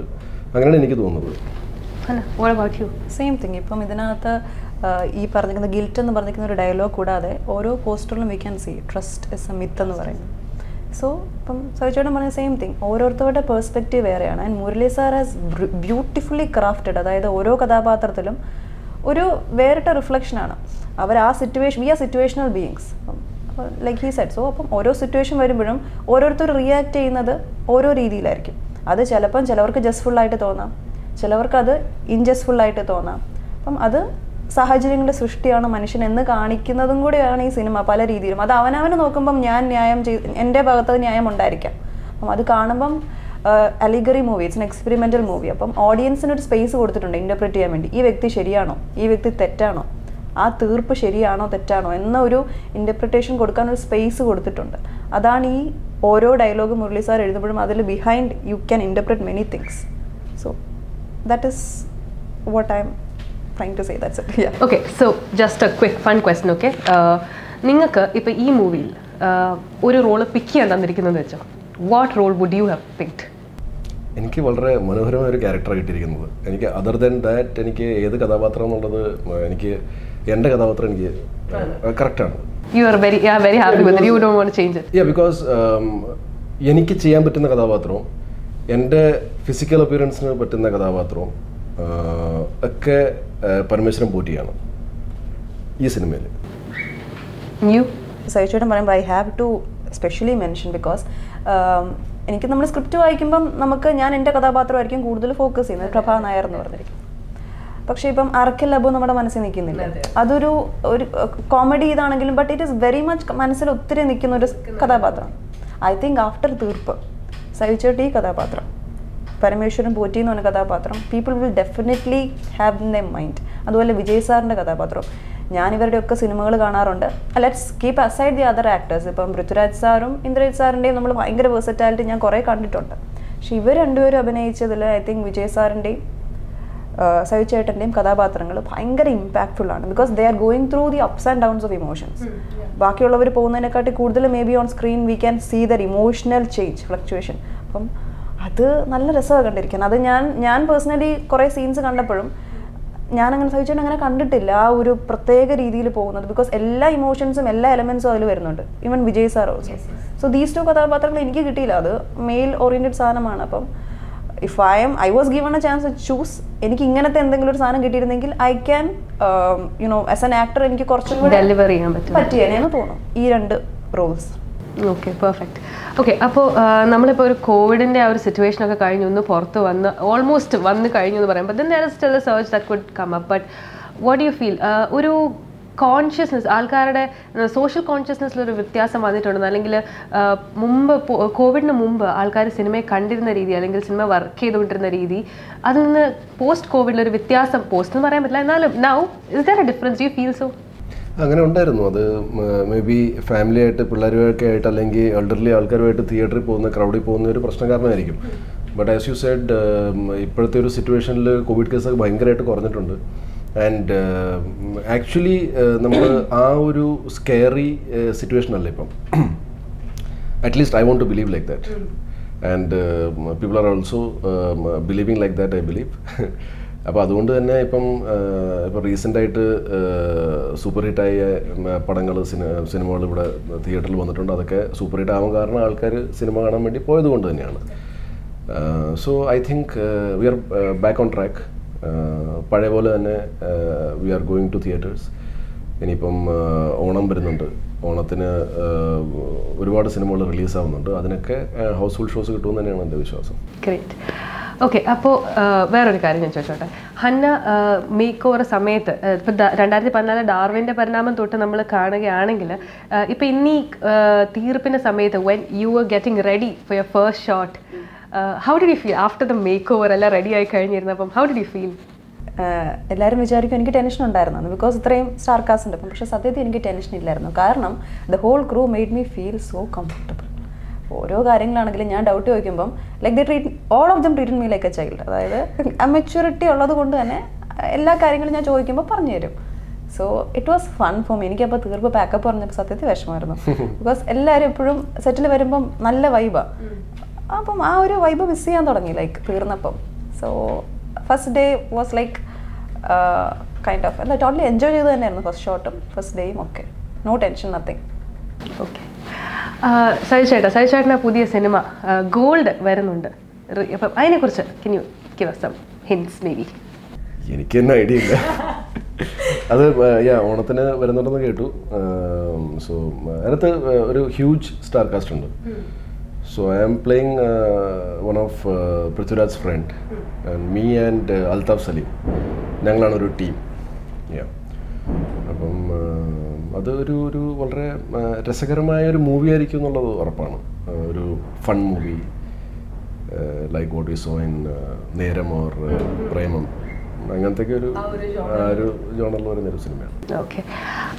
അങ്ങനെയാണ് എനിക്ക് തോന്നുന്നത്? സെയിം തിങ് ഇപ്പം ഇതിനകത്ത് ഈ പറഞ്ഞിരിക്കുന്ന ഗിൽറ്റ് എന്ന് പറഞ്ഞിരിക്കുന്ന ഒരു ഡയലോഗ് കൂടാതെ ഓരോ പോസ്റ്ററിലും we can see trust is a myth എന്ന് പറയുന്നത്. സോ ഇപ്പം സഹിച്ചേട്ടൻ പറഞ്ഞ സെയിം തിങ് ഓരോരുത്തരുടെ പേഴ്സ്പെക്റ്റീവ് വേറെയാണ്. And Murali sir has beautifully crafted അതായത് ഓരോ കഥാപാത്രത്തിലും ഒരു വേറിട്ട റിഫ്ലക്ഷനാണ് അവർ ആ situation we are situational beings like he said so അപ്പം ഓരോ സിറ്റുവേഷൻ വരുമ്പോഴും ഓരോരുത്തർ റിയാക്ട് ചെയ്യുന്നത് ഓരോ രീതിയിലായിരിക്കും. അത് ചിലപ്പം ചിലവർക്ക് ജസ്റ്റ്ഫുള്ളായിട്ട് ആയിട്ട് തോന്നാം. ചിലവർക്ക് അത് ഇൻജസ്റ്റ്ഫുൾ ആയിട്ട് തോന്നാം. അപ്പം അത് സാഹചര്യങ്ങളുടെ സൃഷ്ടിയാണ് മനുഷ്യൻ എന്ന് കാണിക്കുന്നതും കൂടിയാണ് ഈ സിനിമ പല രീതിയിലും. അത് അവനവന് നോക്കുമ്പം ഞാൻ ന്യായം ചെയ്ത് എന്റെ ഭാഗത്ത് ന്യായം ഉണ്ടായിരിക്കാം. അപ്പം അത് കാണുമ്പം allegory movie it's an experimental movie അപ്പം ഓഡിയൻസിന് ഒരു സ്പേസ് കൊടുത്തിട്ടുണ്ട് ഇന്റർപ്രറ്റ് ചെയ്യാൻ വേണ്ടി. ഈ വ്യക്തി ശരിയാണോ? ഈ വ്യക്തി തെറ്റാണോ? ആ തീർപ്പ് ശരിയാണോ തെറ്റാണോ എന്നൊരു ഒരു കൊടുക്കാനൊരു കൊടുക്കാൻ ഒരു സ്പേസ് കൊടുത്തിട്ടുണ്ട്. അതാണ് ഈ ഓരോ ഡയലോഗ് മുരളി സാർ എഴുതുമ്പോഴും അതിൽ behind you can interpret many things so that is what I am trying to say that's it okay so just a quick fun question okay നിങ്ങൾക്ക് ഇപ്പോൾ ഈ മൂവിയിൽ ഒരു റോൾ പിക്ക് ചെയ്യാൻ തന്നിരിക്കുന്നതെന്ന് വെച്ചാൽ what role would you have picked എനിക്ക് വളരെ മനോഹരമായ ഒരു ക്യാരക്ടർ കിട്ടിയിരിക്കുന്നത് എനിക്ക് അതർ ദൻ ദാറ്റ് എനിക്ക് ഏത് കഥാപാത്രം എന്നുള്ളത് എനിക്ക് എന്റെ കഥാപാത്രം എനിക്ക് കറക്റ്റാണ്. You are very very happy with you don't want change it yeah because എനിക്ക് ചെയ്യാൻ പറ്റുന്ന കഥാപാത്രവും എന്റെ ഫിസിക്കൽ അപ്പിയറൻസിന് പറ്റുന്ന കഥാപാത്രവും ഒക്കെ പരമേശ്വരൻ പോറ്റിയാണ് ഈ സിനിമയിൽ സഹിച്ചേട്ടൻ പറയുമ്പോൾ I have to specially mention because എനിക്ക് നമ്മൾ സ്ക്രിപ്റ്റ് വായിക്കുമ്പം നമുക്ക് ഞാൻ എന്റെ കഥാപാത്രമായിരിക്കും കൂടുതൽ ഫോക്കസ് ചെയ്യുന്നത് പ്രഭാ നായർ എന്ന് പറഞ്ഞിരിക്കും. പക്ഷേ ഇപ്പം അറക്കൽ ലബു നമ്മുടെ മനസ്സിൽ നിൽക്കുന്നില്ല. അതൊരു ഒരു കോമഡി ഇതാണെങ്കിലും but it is very much മനസ്സിൽ ഒത്തിരി നിൽക്കുന്ന ഒരു കഥാപാത്രം. ഐ തിങ്ക് ആഫ്റ്റർ തീർപ്പ് സഹിച്ചേട്ട് ഈ കഥാപാത്രം. പരമേശ്വരൻ പോറ്റി എന്ന് പറഞ്ഞ കഥാപാത്രം people will definitely have in the mind അതുപോലെ വിജയ് സാറിന്റെ കഥാപാത്രം. ഞാൻ ഇവരുടെയൊക്കെ സിനിമകൾ കാണാറുണ്ട്. Let's keep aside the other actors ഇപ്പം പൃഥ്വിരാജ് സാറും ഇന്ദ്രജിത് സാറിന്റെയും നമ്മൾ ഭയങ്കര വേഴ്സറ്റാലിറ്റി ഞാൻ കുറേ കണ്ടിട്ടുണ്ട്. പക്ഷെ ഇവർ രണ്ടുപേരും അഭിനയിച്ചതിൽ ഐ തിങ്ക് വിജയ് സാറിന്റെയും സഹിച്ചേട്ടന്റെയും കഥാപാത്രങ്ങൾ ഭയങ്കര ഇമ്പാക്ട്ഫുൾ ആണ്. Because they are going through the ups and downs of emotions ബാക്കിയുള്ളവർ പോകുന്നതിനെക്കാട്ടി കൂടുതൽ maybe on screen we can see their emotional change fluctuation അപ്പം അത് നല്ല രസമാണ് കണ്ടിരിക്കുന്നത് അത് ഞാൻ ഞാൻ പേഴ്സണലി കുറേ സീൻസ് കണ്ടപ്പോഴും ഞാൻ അങ്ങനെ സഹിച്ചേട്ടൻ അങ്ങനെ കണ്ടിട്ടില്ല ആ ഒരു പ്രത്യേക രീതിയിൽ പോകുന്നത്. ബിക്കോസ് എല്ലാ ഇമോഷൻസും എല്ലാ എലമെൻസും അതിൽ വരുന്നുണ്ട്. Even Vijay sir also so these two കഥാപാത്രങ്ങൾ എനിക്ക് കിട്ടിയില്ല. അത് മെയിൽ ഓറിയന്റഡ് സാധനമാണ്. അപ്പം if I am I was given a chance choose എനിക്ക് ഇങ്ങനത്തെ എന്തെങ്കിലും ഒരു സാധനം കിട്ടിയിരുന്നെങ്കിൽ I can you know as an actor എനിക്ക് കുറച്ചും കൂടി ഡെലിവർ ചെയ്യാൻ പറ്റും. പറ്റിയെന്ന് തോന്നും ഈ രണ്ട് റോൾസ് ഓക്കെ പെർഫെക്റ്റ് ഓക്കെ അപ്പോൾ നമ്മളിപ്പോൾ ഒരു കോവിഡിന്റെ ആ ഒരു സിറ്റുവേഷൻ ഒക്കെ കഴിഞ്ഞ് ഒന്ന് പുറത്ത് വന്ന് ഓൾമോസ്റ്റ് വന്ന് കഴിഞ്ഞു എന്ന് പറയാം but then there still a search that could come up but what you feel ഒരു കോൺഷ്യസ്നെസ് ആൾക്കാരുടെ സോഷ്യൽ കോൺഷ്യസ്നെസ്സിൽ ഒരു വ്യത്യാസം വന്നിട്ടുണ്ടെന്ന് അല്ലെങ്കിൽ മുമ്പ് കോവിഡിന് മുമ്പ് ആൾക്കാർ സിനിമയെ കണ്ടിരുന്ന രീതി അല്ലെങ്കിൽ സിനിമ വർക്ക് ചെയ്തുകൊണ്ടിരുന്ന രീതി അതിൽ നിന്ന് പോസ്റ്റ് കോവിഡിലൊരു വ്യത്യാസം പോസ്റ്റ് എന്ന് പറയാൻ പറ്റില്ല. എന്നാലും now is there a difference you feel so അങ്ങനെ ഉണ്ടായിരുന്നു. അത് മേ ബി ഫാമിലി ആയിട്ട് പിള്ളേരുമൊക്കെ ആയിട്ട് അല്ലെങ്കിൽ എൽഡർലി ആൾക്കാരുമായിട്ട് തിയേറ്ററിൽ പോകുന്ന ക്രൗഡിൽ പോകുന്ന ഒരു പ്രശ്നം കാരണമായിരിക്കും. ബട്ട് ആസ് യു സെഡ് ഇപ്പോഴത്തെ ഒരു സിറ്റുവേഷനിൽ കോവിഡ് കേസൊക്കെ ഭയങ്കരമായിട്ട് കുറഞ്ഞിട്ടുണ്ട്. ആൻഡ് ആക്ച്വലി നമ്മൾ ആ ഒരു സ്കെയറി സിറ്റുവേഷൻ അല്ല ഇപ്പം? At least I want to believe like that and people are also believing like that I believe അപ്പോൾ അതുകൊണ്ട് തന്നെ ഇപ്പം ഇപ്പം റീസെന്റായിട്ട് സൂപ്പർ ഹിറ്റായ പടങ്ങൾ സിനിമ സിനിമകൾ ഇവിടെ തിയേറ്ററിൽ വന്നിട്ടുണ്ട്. അതൊക്കെ സൂപ്പർ ഹിറ്റ് ആവാൻ കാരണം ആൾക്കാർ സിനിമ കാണാൻ വേണ്ടി പോയത് കൊണ്ട് തന്നെയാണ് so I think we are back on track പഴയ പോലെ തന്നെ we are going to theatres ഇനിയിപ്പം ഓണം വരുന്നുണ്ട്. ഓണത്തിന് ഒരുപാട് സിനിമകൾ റിലീസാവുന്നുണ്ട് അതിനൊക്കെ ഹൗസ്ഫുൾ ഷോസ് കിട്ടുമെന്ന് തന്നെയാണ് എന്റെ വിശ്വാസം. ഗ്രേറ്റ് ഓക്കെ അപ്പോൾ വേറൊരു കാര്യം ഞാൻ ചോദിച്ചോട്ടെ. ഹന്ന മേക്ക് ഓവർ സമയത്ത് ഇപ്പം രണ്ടായിരത്തി പതിനാല് ഡാർവിന്റെ പരിണാമം തൊട്ട് നമ്മൾ കാണുകയാണെങ്കിൽ ഇപ്പം ഇന്നീ തീർപ്പിന്റെ സമയത്ത് when you are getting ready for your first shot how did you feel after the makeover എല്ലാം റെഡി ആയി കഴിഞ്ഞിരുന്നപ്പം ഹൗ ഡിഡ് യു ഫീൽ എല്ലാവരും വിചാരിക്കും എനിക്ക് ടെൻഷൻ ഉണ്ടായിരുന്നു ബിക്കോസ് ഇത്രയും സ്റ്റാർ കാസ്റ്റ് ഉണ്ട്. പക്ഷേ സത്യത്തിൽ എനിക്ക് ടെൻഷൻ ഇല്ലായിരുന്നു. കാരണം the whole crew made me feel so comfortable ഓരോ കാര്യങ്ങളാണെങ്കിലും ഞാൻ ഡൗട്ട് ചോദിക്കുമ്പം like they treat all of them treat me like a child അതായത് അമെച്യൂരിറ്റി ഉള്ളത് കൊണ്ട് തന്നെ എല്ലാ കാര്യങ്ങളും ഞാൻ ചോദിക്കുമ്പോൾ പറഞ്ഞു തരും. So it was fun for me എനിക്കപ്പോൾ Theerppu pack up പറഞ്ഞപ്പോൾ സത്യത്തിൽ വിഷമമായിരുന്നു. <laughs> ബിക്കോസ് എല്ലാവരും എപ്പോഴും സെറ്റിൽ വരുമ്പം നല്ല വൈബാണ് അപ്പം ആ ഒരു വൈബ് മിസ് ചെയ്യാൻ തുടങ്ങി like തീർന്നപ്പം. So first day was like kind of അല്ല ടോട്ടലി എൻജോയ് ചെയ്ത് തന്നെയായിരുന്നു ഫസ്റ്റ് ഷോട്ടും ഫസ്റ്റ് ഡേയും ഒക്കെ. നോ ടെൻഷൻ നത്തിങ് ഓക്കെ സഹിച്ചേട്ടാ ചേട്ടന പുതിയ സിനിമ ഗോൾഡ് വരുന്നുണ്ട്. അപ്പം അതിനെക്കുറിച്ച് can you give some hints maybe എനിക്ക് തന്നെ ഐഡിയ ഇല്ല. അത് യാ ഓണത്തിന് വരുന്നുണ്ടെന്ന് കേട്ടു. സോ അതിനകത്ത് ഒരു ഹ്യൂജ് സ്റ്റാർ കാസ്റ്റ് ഉണ്ട്. So I of playing one of Prithviraj friend me and Althaf Salim ഞങ്ങളാണ് ഒരു ടീം യാ അപ്പം uh, അത് ഒരു ഒരു വളരെ uh, രസകരമായ ഒരു മൂവി ആയിരിക്കും എന്നുള്ളത് ഉറപ്പാണ്. Uh, ഒരു fun movie like what you saw in Neram or Premam അങ്ങനത്തെ ഒരു ഒരു ജോണറിൽ വരുന്ന ഒരു സിനിമയാണ് ഓക്കെ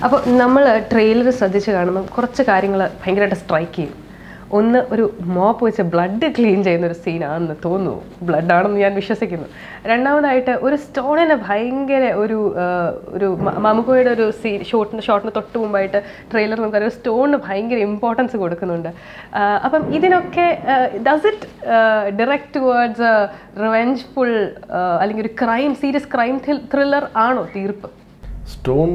അപ്പോൾ നമ്മൾ ട്രെയിലർ ശ്രദ്ധിച്ച് കാണുമ്പോൾ കുറച്ച് കാര്യങ്ങൾ ഭയങ്കരമായിട്ട് സ്ട്രൈക്ക് ചെയ്യും. ഒന്ന് ഒരു മോപ്പ് വെച്ച് ബ്ലഡ് ക്ലീൻ ചെയ്യുന്ന ഒരു സീനാണെന്ന് തോന്നുന്നു. ബ്ലഡ് ആണെന്ന് ഞാൻ വിശ്വസിക്കുന്നു. രണ്ടാമതായിട്ട് ഒരു സ്റ്റോണിനെ ഭയങ്കര ഒരു ഒരു മമുക്കോയുടെ ഒരു സീ ഷോട്ടിന് ഷോട്ടിന് തൊട്ട് മുമ്പായിട്ട് ട്രെയിലർ നമുക്കറിയാം ഒരു സ്റ്റോണിന് ഭയങ്കര ഇമ്പോർട്ടൻസ് കൊടുക്കുന്നുണ്ട്. അപ്പം ഇതിനൊക്കെ does it direct words revenge revengeful അല്ലെങ്കിൽ ഒരു ക്രൈം സീരിയസ് ക്രൈം ത്രില്ലർ ആണോ തീർപ്പ്? സ്റ്റോൺ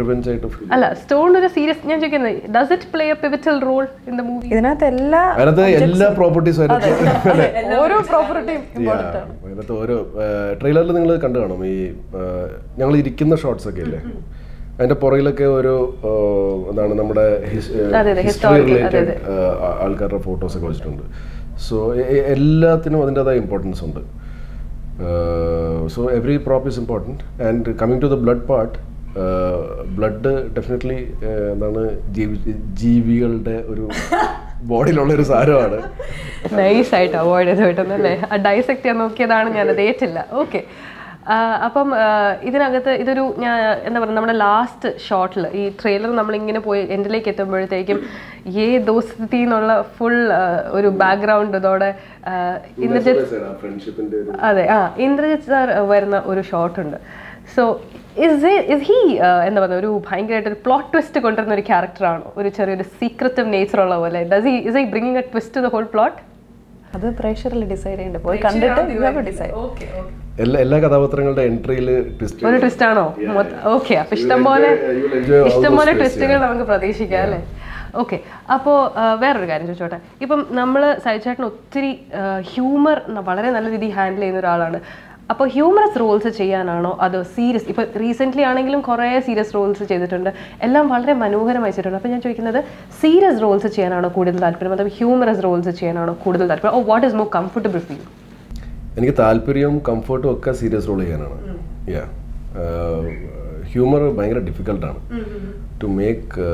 റിവെഞ്ച് ആയിട്ട് ഫീൽ അല്ല സ്റ്റോൺ ഒരു സീരിയസ് ഞാൻ ചോദിക്കുന്നത് does it play a pivotal role in the movie ഇതിനകത്ത് എല്ലാ അതിനകത്ത് എല്ലാ പ്രോപ്പർട്ടീസും ഓരോ പ്രോപ്പർട്ടിയും അതിനകത്ത് ഓരോ ട്രെയിലറിൽ നിങ്ങൾ കണ്ടു കാണും. ഈ ഞങ്ങൾ ഇരിക്കുന്ന ഷോർട്സ് ഒക്കെ ഇല്ലേ? അതിന്റെ പുറകിലൊക്കെ ഒരു എന്താണ് നമ്മുടെ ഹിസ്റ്ററി റിലേറ്റഡ് ആൾക്കാരുടെ ഫോട്ടോസ് ഒക്കെ വെച്ചിട്ടുണ്ട്. സോ എല്ലാത്തിനും അതിന്റെതായ ഇമ്പോർട്ടൻസ് ഉണ്ട്. So every prop is important and coming to the blood part blood definitely എന്താണ് ജീവി ജീവികളുടെ ഒരു ബോഡിയിലുള്ള ഒരു സാധനമാണ് നൈസ് ആയിട്ട് അവോയ്ഡ് ചെയ്ത് കിട്ടുന്നല്ലേ ഡൈസെക്ട് ചെയ്യാൻ നോക്കിയതാണ് ഞാൻ അത് ഏറ്റില്ല ഓക്കെ അപ്പം ഇതിനകത്ത് ഇതൊരു ഞാൻ എന്താ പറയുക നമ്മുടെ ലാസ്റ്റ് ഷോട്ടിൽ ഈ ട്രെയിലർ നമ്മളിങ്ങനെ പോയി എൻഡിലേക്ക് എത്തുമ്പോഴത്തേക്കും ഏ ദോസ്തി എന്നുള്ള ഫുൾ ഒരു ബാക്ക്ഗ്രൗണ്ട് ഇതോടെ ഇന്ദ്രജിത്ത് അതെ ആ ഇന്ദ്രജിത്ത് സാർ വരുന്ന ഒരു ഷോട്ടുണ്ട് സോ ഇസ് ഇസ് ഹി എന്താ പറയുക ഒരു ഭയങ്കരമായിട്ട് ഒരു പ്ലോട്ട് ട്വിസ്റ്റ് കൊണ്ടുവരുന്ന ഒരു ക്യാരക്ടറാണ് ഒരു ചെറിയൊരു സീക്രറ്റീവ് നേച്ചർ ഉള്ള പോലെ. Does he is I bringing a twist to the whole plot അത് പ്രേക്ഷകരിൽ ഡിസൈഡ് ചെയ്യണ്ട. പോയി കണ്ടിട്ട് യു ഹാവ് ഡിസൈഡ് എല്ലാ എല്ലാ കഥാപാത്രങ്ങളുടെ എൻട്രിയിൽ ട്വിസ്റ്റ് ഒരു ട്വിസ്റ്റ് ആണോ? ഓക്കെ അപ്പൊ ഇഷ്ടം പോലെ ഇഷ്ടം പോലെ ട്വിസ്റ്റുകൾ നമുക്ക് പ്രതീക്ഷിക്കാം അല്ലേ? ഓക്കെ അപ്പോൾ വേറൊരു കാര്യം ചോദിച്ചോട്ടെ. ഇപ്പം നമ്മൾ സൈചേട്ടൻ ഒത്തിരി ഹ്യൂമർ വളരെ നല്ല രീതിയിൽ ഹാൻഡിൽ ചെയ്യുന്ന ഒരാളാണ്. അപ്പോൾ ഹ്യൂമറസ് റോൾസ് ചെയ്യാനാണോ? അതോ സീരിയസ് ഇപ്പോൾ റീസെന്റ്ലി ആണെങ്കിലും കുറേ സീരിയസ് റോൾസ് ചെയ്തിട്ടുണ്ട്. എല്ലാം വളരെ മനോഹരമായി ചെയ്തിട്ടുണ്ട് അപ്പോൾ ഞാൻ ചോദിക്കുന്നത് സീരിയസ് റോൾസ് ചെയ്യാനാണോ കൂടുതൽ താല്പര്യം? അതോ ഹ്യൂമറസ് റോൾസ് ചെയ്യാനാണോ കൂടുതൽ താല്പര്യം? ഓ what is more comfortable feel എനിക്ക് താല്പര്യവും കംഫർട്ടും ഒക്കെ സീരിയസ് റോൾ ചെയ്യാനാണ്. യാ ഹ്യൂമർ ഭയങ്കര ഡിഫിക്കൽട്ടാണ് ടു മേക്ക്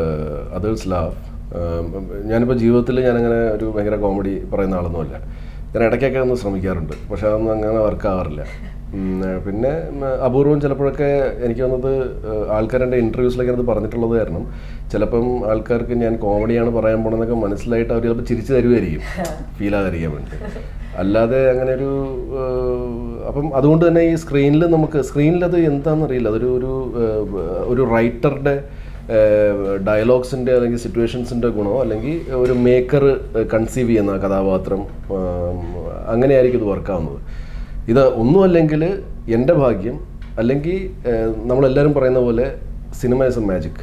അതേഴ്സ് ലാഫ് ഞാനിപ്പോൾ ജീവിതത്തിൽ ഞാനങ്ങനെ ഒരു ഭയങ്കര കോമഡി പറയുന്ന ആളൊന്നുമല്ല. ഞാൻ ഇടയ്ക്കൊക്കെ ഒന്ന് ശ്രമിക്കാറുണ്ട്. പക്ഷെ അതൊന്നും അങ്ങനെ വർക്ക് ആവാറില്ല. പിന്നെ അപൂർവം ചിലപ്പോഴൊക്കെ എനിക്ക് വന്നത് ആൾക്കാരുടെ ഇന്റർവ്യൂസിലൊക്കെ അത് പറഞ്ഞിട്ടുള്ളത് കാരണം ചിലപ്പം ആൾക്കാർക്ക് ഞാൻ കോമഡിയാണ് പറയാൻ പോണെന്നൊക്കെ മനസ്സിലായിട്ട് അവർ ചിലപ്പോൾ ചിരിച്ചു തരുമായിരിക്കും ഫീൽ ആകാതിരിക്കാൻ വേണ്ടി അല്ലാതെ അങ്ങനെ ഒരു അപ്പം അതുകൊണ്ട് തന്നെ ഈ സ്ക്രീനിൽ നമുക്ക് സ്ക്രീനിൽ അത് എന്താണെന്നറിയില്ല അതൊരു ഒരു ഒരു റൈറ്ററുടെ ഡയലോഗ്സിന്റെ അല്ലെങ്കിൽ സിറ്റുവേഷൻസിന്റെ ഗുണമോ? അല്ലെങ്കിൽ ഒരു മേക്കർ കൺസീവ് ചെയ്യുന്ന കഥാപാത്രം അങ്ങനെയായിരിക്കും ഇത് വർക്കാവുന്നത് ഇത് ഒന്നുമല്ലെങ്കിൽ എന്റെ ഭാഗ്യം അല്ലെങ്കിൽ നമ്മളെല്ലാവരും പറയുന്ന പോലെ സിനിമ ഇസ് എ മാജിക്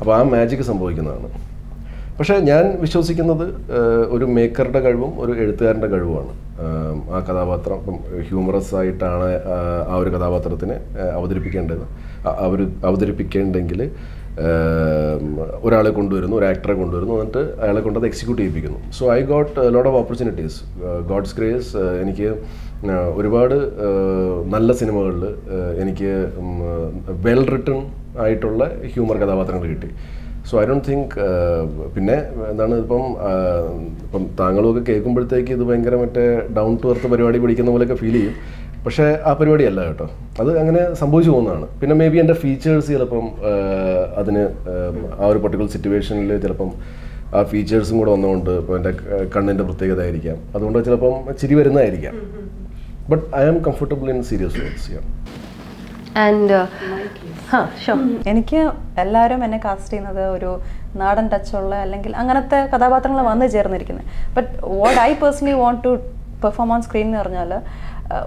അപ്പോൾ ആ മാജിക് സംഭവിക്കുന്നതാണ്. പക്ഷേ ഞാൻ വിശ്വസിക്കുന്നത് ഒരു മേക്കറുടെ കഴിവും ഒരു എഴുത്തുകാരന്റെ കഴിവുമാണ്. ആ കഥാപാത്രം ഇപ്പം ഹ്യൂമറസ് ആയിട്ടാണ് ആ- ഒരു കഥാപാത്രത്തിനെ അവതരിപ്പിക്കേണ്ടത് അവർ അവതരിപ്പിക്കേണ്ടെങ്കിൽ ഒരാളെ കൊണ്ടുവരുന്നു ഒരു ആക്ടറെ കൊണ്ടുവരുന്നു എന്നിട്ട് അയാളെ കൊണ്ട് അത് execute ചെയ്യിപ്പിക്കുന്നു so I got lot of opportunities God's grace എനിക്ക് ഒരുപാട് നല്ല സിനിമകളിൽ എനിക്ക് വെൽ റിട്ടൺ ആയിട്ടുള്ള ഹ്യൂമർ കഥാപാത്രങ്ങൾ കിട്ടി. സോ ഐ ഡോണ്ട് തിങ്ക് പിന്നെ എന്താണ് ഇപ്പം ഇപ്പം താങ്കളൊക്കെ കേൾക്കുമ്പോഴത്തേക്ക് ഇത് ഭയങ്കര മറ്റേ ഡൗൺ ടു എർത്ത് പരിപാടി പിടിക്കുന്ന പോലെയൊക്കെ ഫീൽ ചെയ്യും. പക്ഷേ ആ പരിപാടിയല്ല കേട്ടോ. അത് അങ്ങനെ സംഭവിച്ചു പോകുന്നതാണ്. പിന്നെ മേ ബി എന്റെ ഫീച്ചേഴ്സ് ചിലപ്പം അതിന് ആ, ഒരു പർട്ടിക്കുലർ സിറ്റുവേഷനിൽ ചിലപ്പം ആ ഫീച്ചേഴ്സും കൂടെ വന്നുകൊണ്ട് ഇപ്പോൾ എന്റെ കണ്ണിന്റെ പ്രത്യേകത ആയിരിക്കാം. അതുകൊണ്ട് ചിലപ്പം ചിരി വരുന്നതായിരിക്കാം. But I am comfortable in serious words ചെയ്യാം ആൻഡ് എനിക്ക് എല്ലാവരും എന്നെ കാസ്റ്റ് ചെയ്യുന്നത് ഒരു നാടൻ ടച്ചുള്ള അല്ലെങ്കിൽ അങ്ങനത്തെ കഥാപാത്രങ്ങൾ വന്നു ചേർന്നിരിക്കുന്നത്. But what I personally want to perform on screen എന്ന് പറഞ്ഞാൽ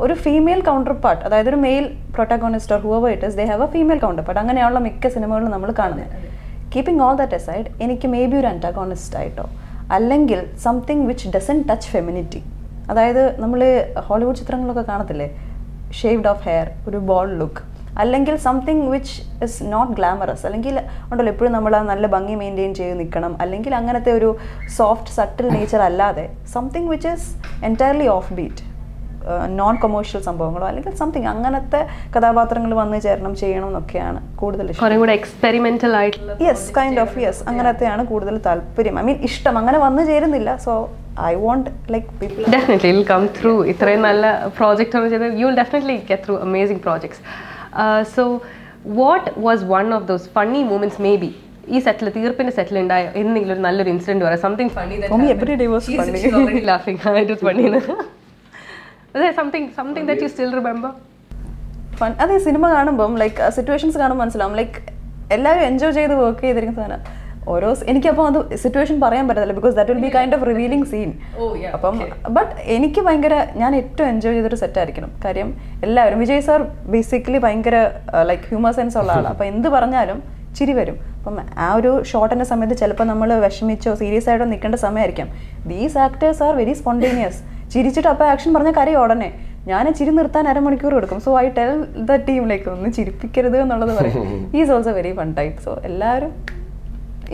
ഒരു ഫീമെയിൽ കൗണ്ടർ പാർട്ട് അതായത് ഒരു male protagonist or it is they have a female counterpart അങ്ങനെയുള്ള മിക്ക സിനിമകളും നമ്മൾ കാണുന്നത്. കീപ്പിംഗ് ഓൾ ദാറ്റ് എസൈഡ് എനിക്ക് മേ ബി ഒരു അന്റാഗോണിസ്റ്റ് ആയിട്ടോ അല്ലെങ്കിൽ something which doesn't touch femininity അതായത് നമ്മൾ ഹോളിവുഡ് ചിത്രങ്ങളൊക്കെ കാണത്തില്ലേ? ഷേവ്ഡ് ഓഫ് ഹെയർ ഒരു ബോൾ ലുക്ക് അല്ലെങ്കിൽ something which is not glamorous അല്ലെങ്കിൽ ഉണ്ടല്ലോ എപ്പോഴും നമ്മൾ നല്ല ഭംഗി മെയിന്റെയിൻ ചെയ്ത് നിൽക്കണം. അല്ലെങ്കിൽ അങ്ങനത്തെ ഒരു സോഫ്റ്റ് സട്ടിൽ നേച്ചർ അല്ലാതെ something which is entirely offbeat non commercial സംഭവങ്ങളോ അല്ലെങ്കിൽ സംതിങ് അങ്ങനത്തെ കഥാപാത്രങ്ങൾ വന്ന് ചേരണം ചെയ്യണം എന്നൊക്കെയാണ് കൂടുതൽ ഇഷ്ടം. എക്സ്പെരിമെന്റൽ ആയിട്ടുള്ള യെസ് കൈൻഡ് ഓഫ് യെസ് അങ്ങനത്തെയാണ് കൂടുതൽ താല്പര്യം. ഐ മീൻ ഇഷ്ടം. അങ്ങനെ വന്നു ചേരുന്നില്ല. So I want like people definitely will come through ഇത്രയും നല്ല പ്രോജക്റ്റ് ചെയ്തത് you will definitely get through amazing projects so what was one of those funny moments maybe ഈ സെറ്റിൽ തീർപ്പിന്റെ സെറ്റിൽ ഉണ്ടായ എന്തെങ്കിലും ഒരു നല്ലൊരു ഇൻസിഡന്റ് പറയാം something funny funny. Laughing funny something something that you still remember fun അതെ സിനിമ കാണുമ്പം ലൈക്ക് സിറ്റുവേഷൻസ് കാണുമ്പോൾ മനസ്സിലാവും. ലൈക്ക് എല്ലാവരും എൻജോയ് ചെയ്ത് വർക്ക് ചെയ്തിരിക്കുന്ന സാധനം. ഓരോ എനിക്കപ്പോൾ അത് സിറ്റുവേഷൻ പറയാൻ പറ്റത്തില്ല because that will be kind of revealing scene അപ്പം ബട്ട് എനിക്ക് ഭയങ്കര ഞാൻ ഏറ്റവും എൻജോയ് ചെയ്തൊരു സെറ്റ് ആയിരിക്കണം. കാര്യം എല്ലാവരും വിജയ് സാർ ബേസിക്കലി ഭയങ്കര ലൈക്ക് ഹ്യൂമർ സെൻസ് ഉള്ള ആളാണ് അപ്പം എന്ത് പറഞ്ഞാലും ചിരി വരും. അപ്പം ആ ഒരു ഷോട്ടിന്റെ സമയത്ത് ചിലപ്പോൾ നമ്മൾ വിഷമിച്ചോ സീരിയസ് ആയിട്ടോ നിൽക്കേണ്ട സമയമായിരിക്കാം. These actors are very spontaneous ചിരിച്ചിട്ട് അപ്പോൾ ആക്ഷൻ പറഞ്ഞ കരയും ഉടനെ. ഞാൻ ചിരി നിർത്താൻ അരമണിക്കൂർ എടുക്കും. So I tell the team like ഒന്ന് ചിരിപ്പിക്കരുത് എന്നുള്ളത് പറയും. Is also very fun type so എല്ലാവരും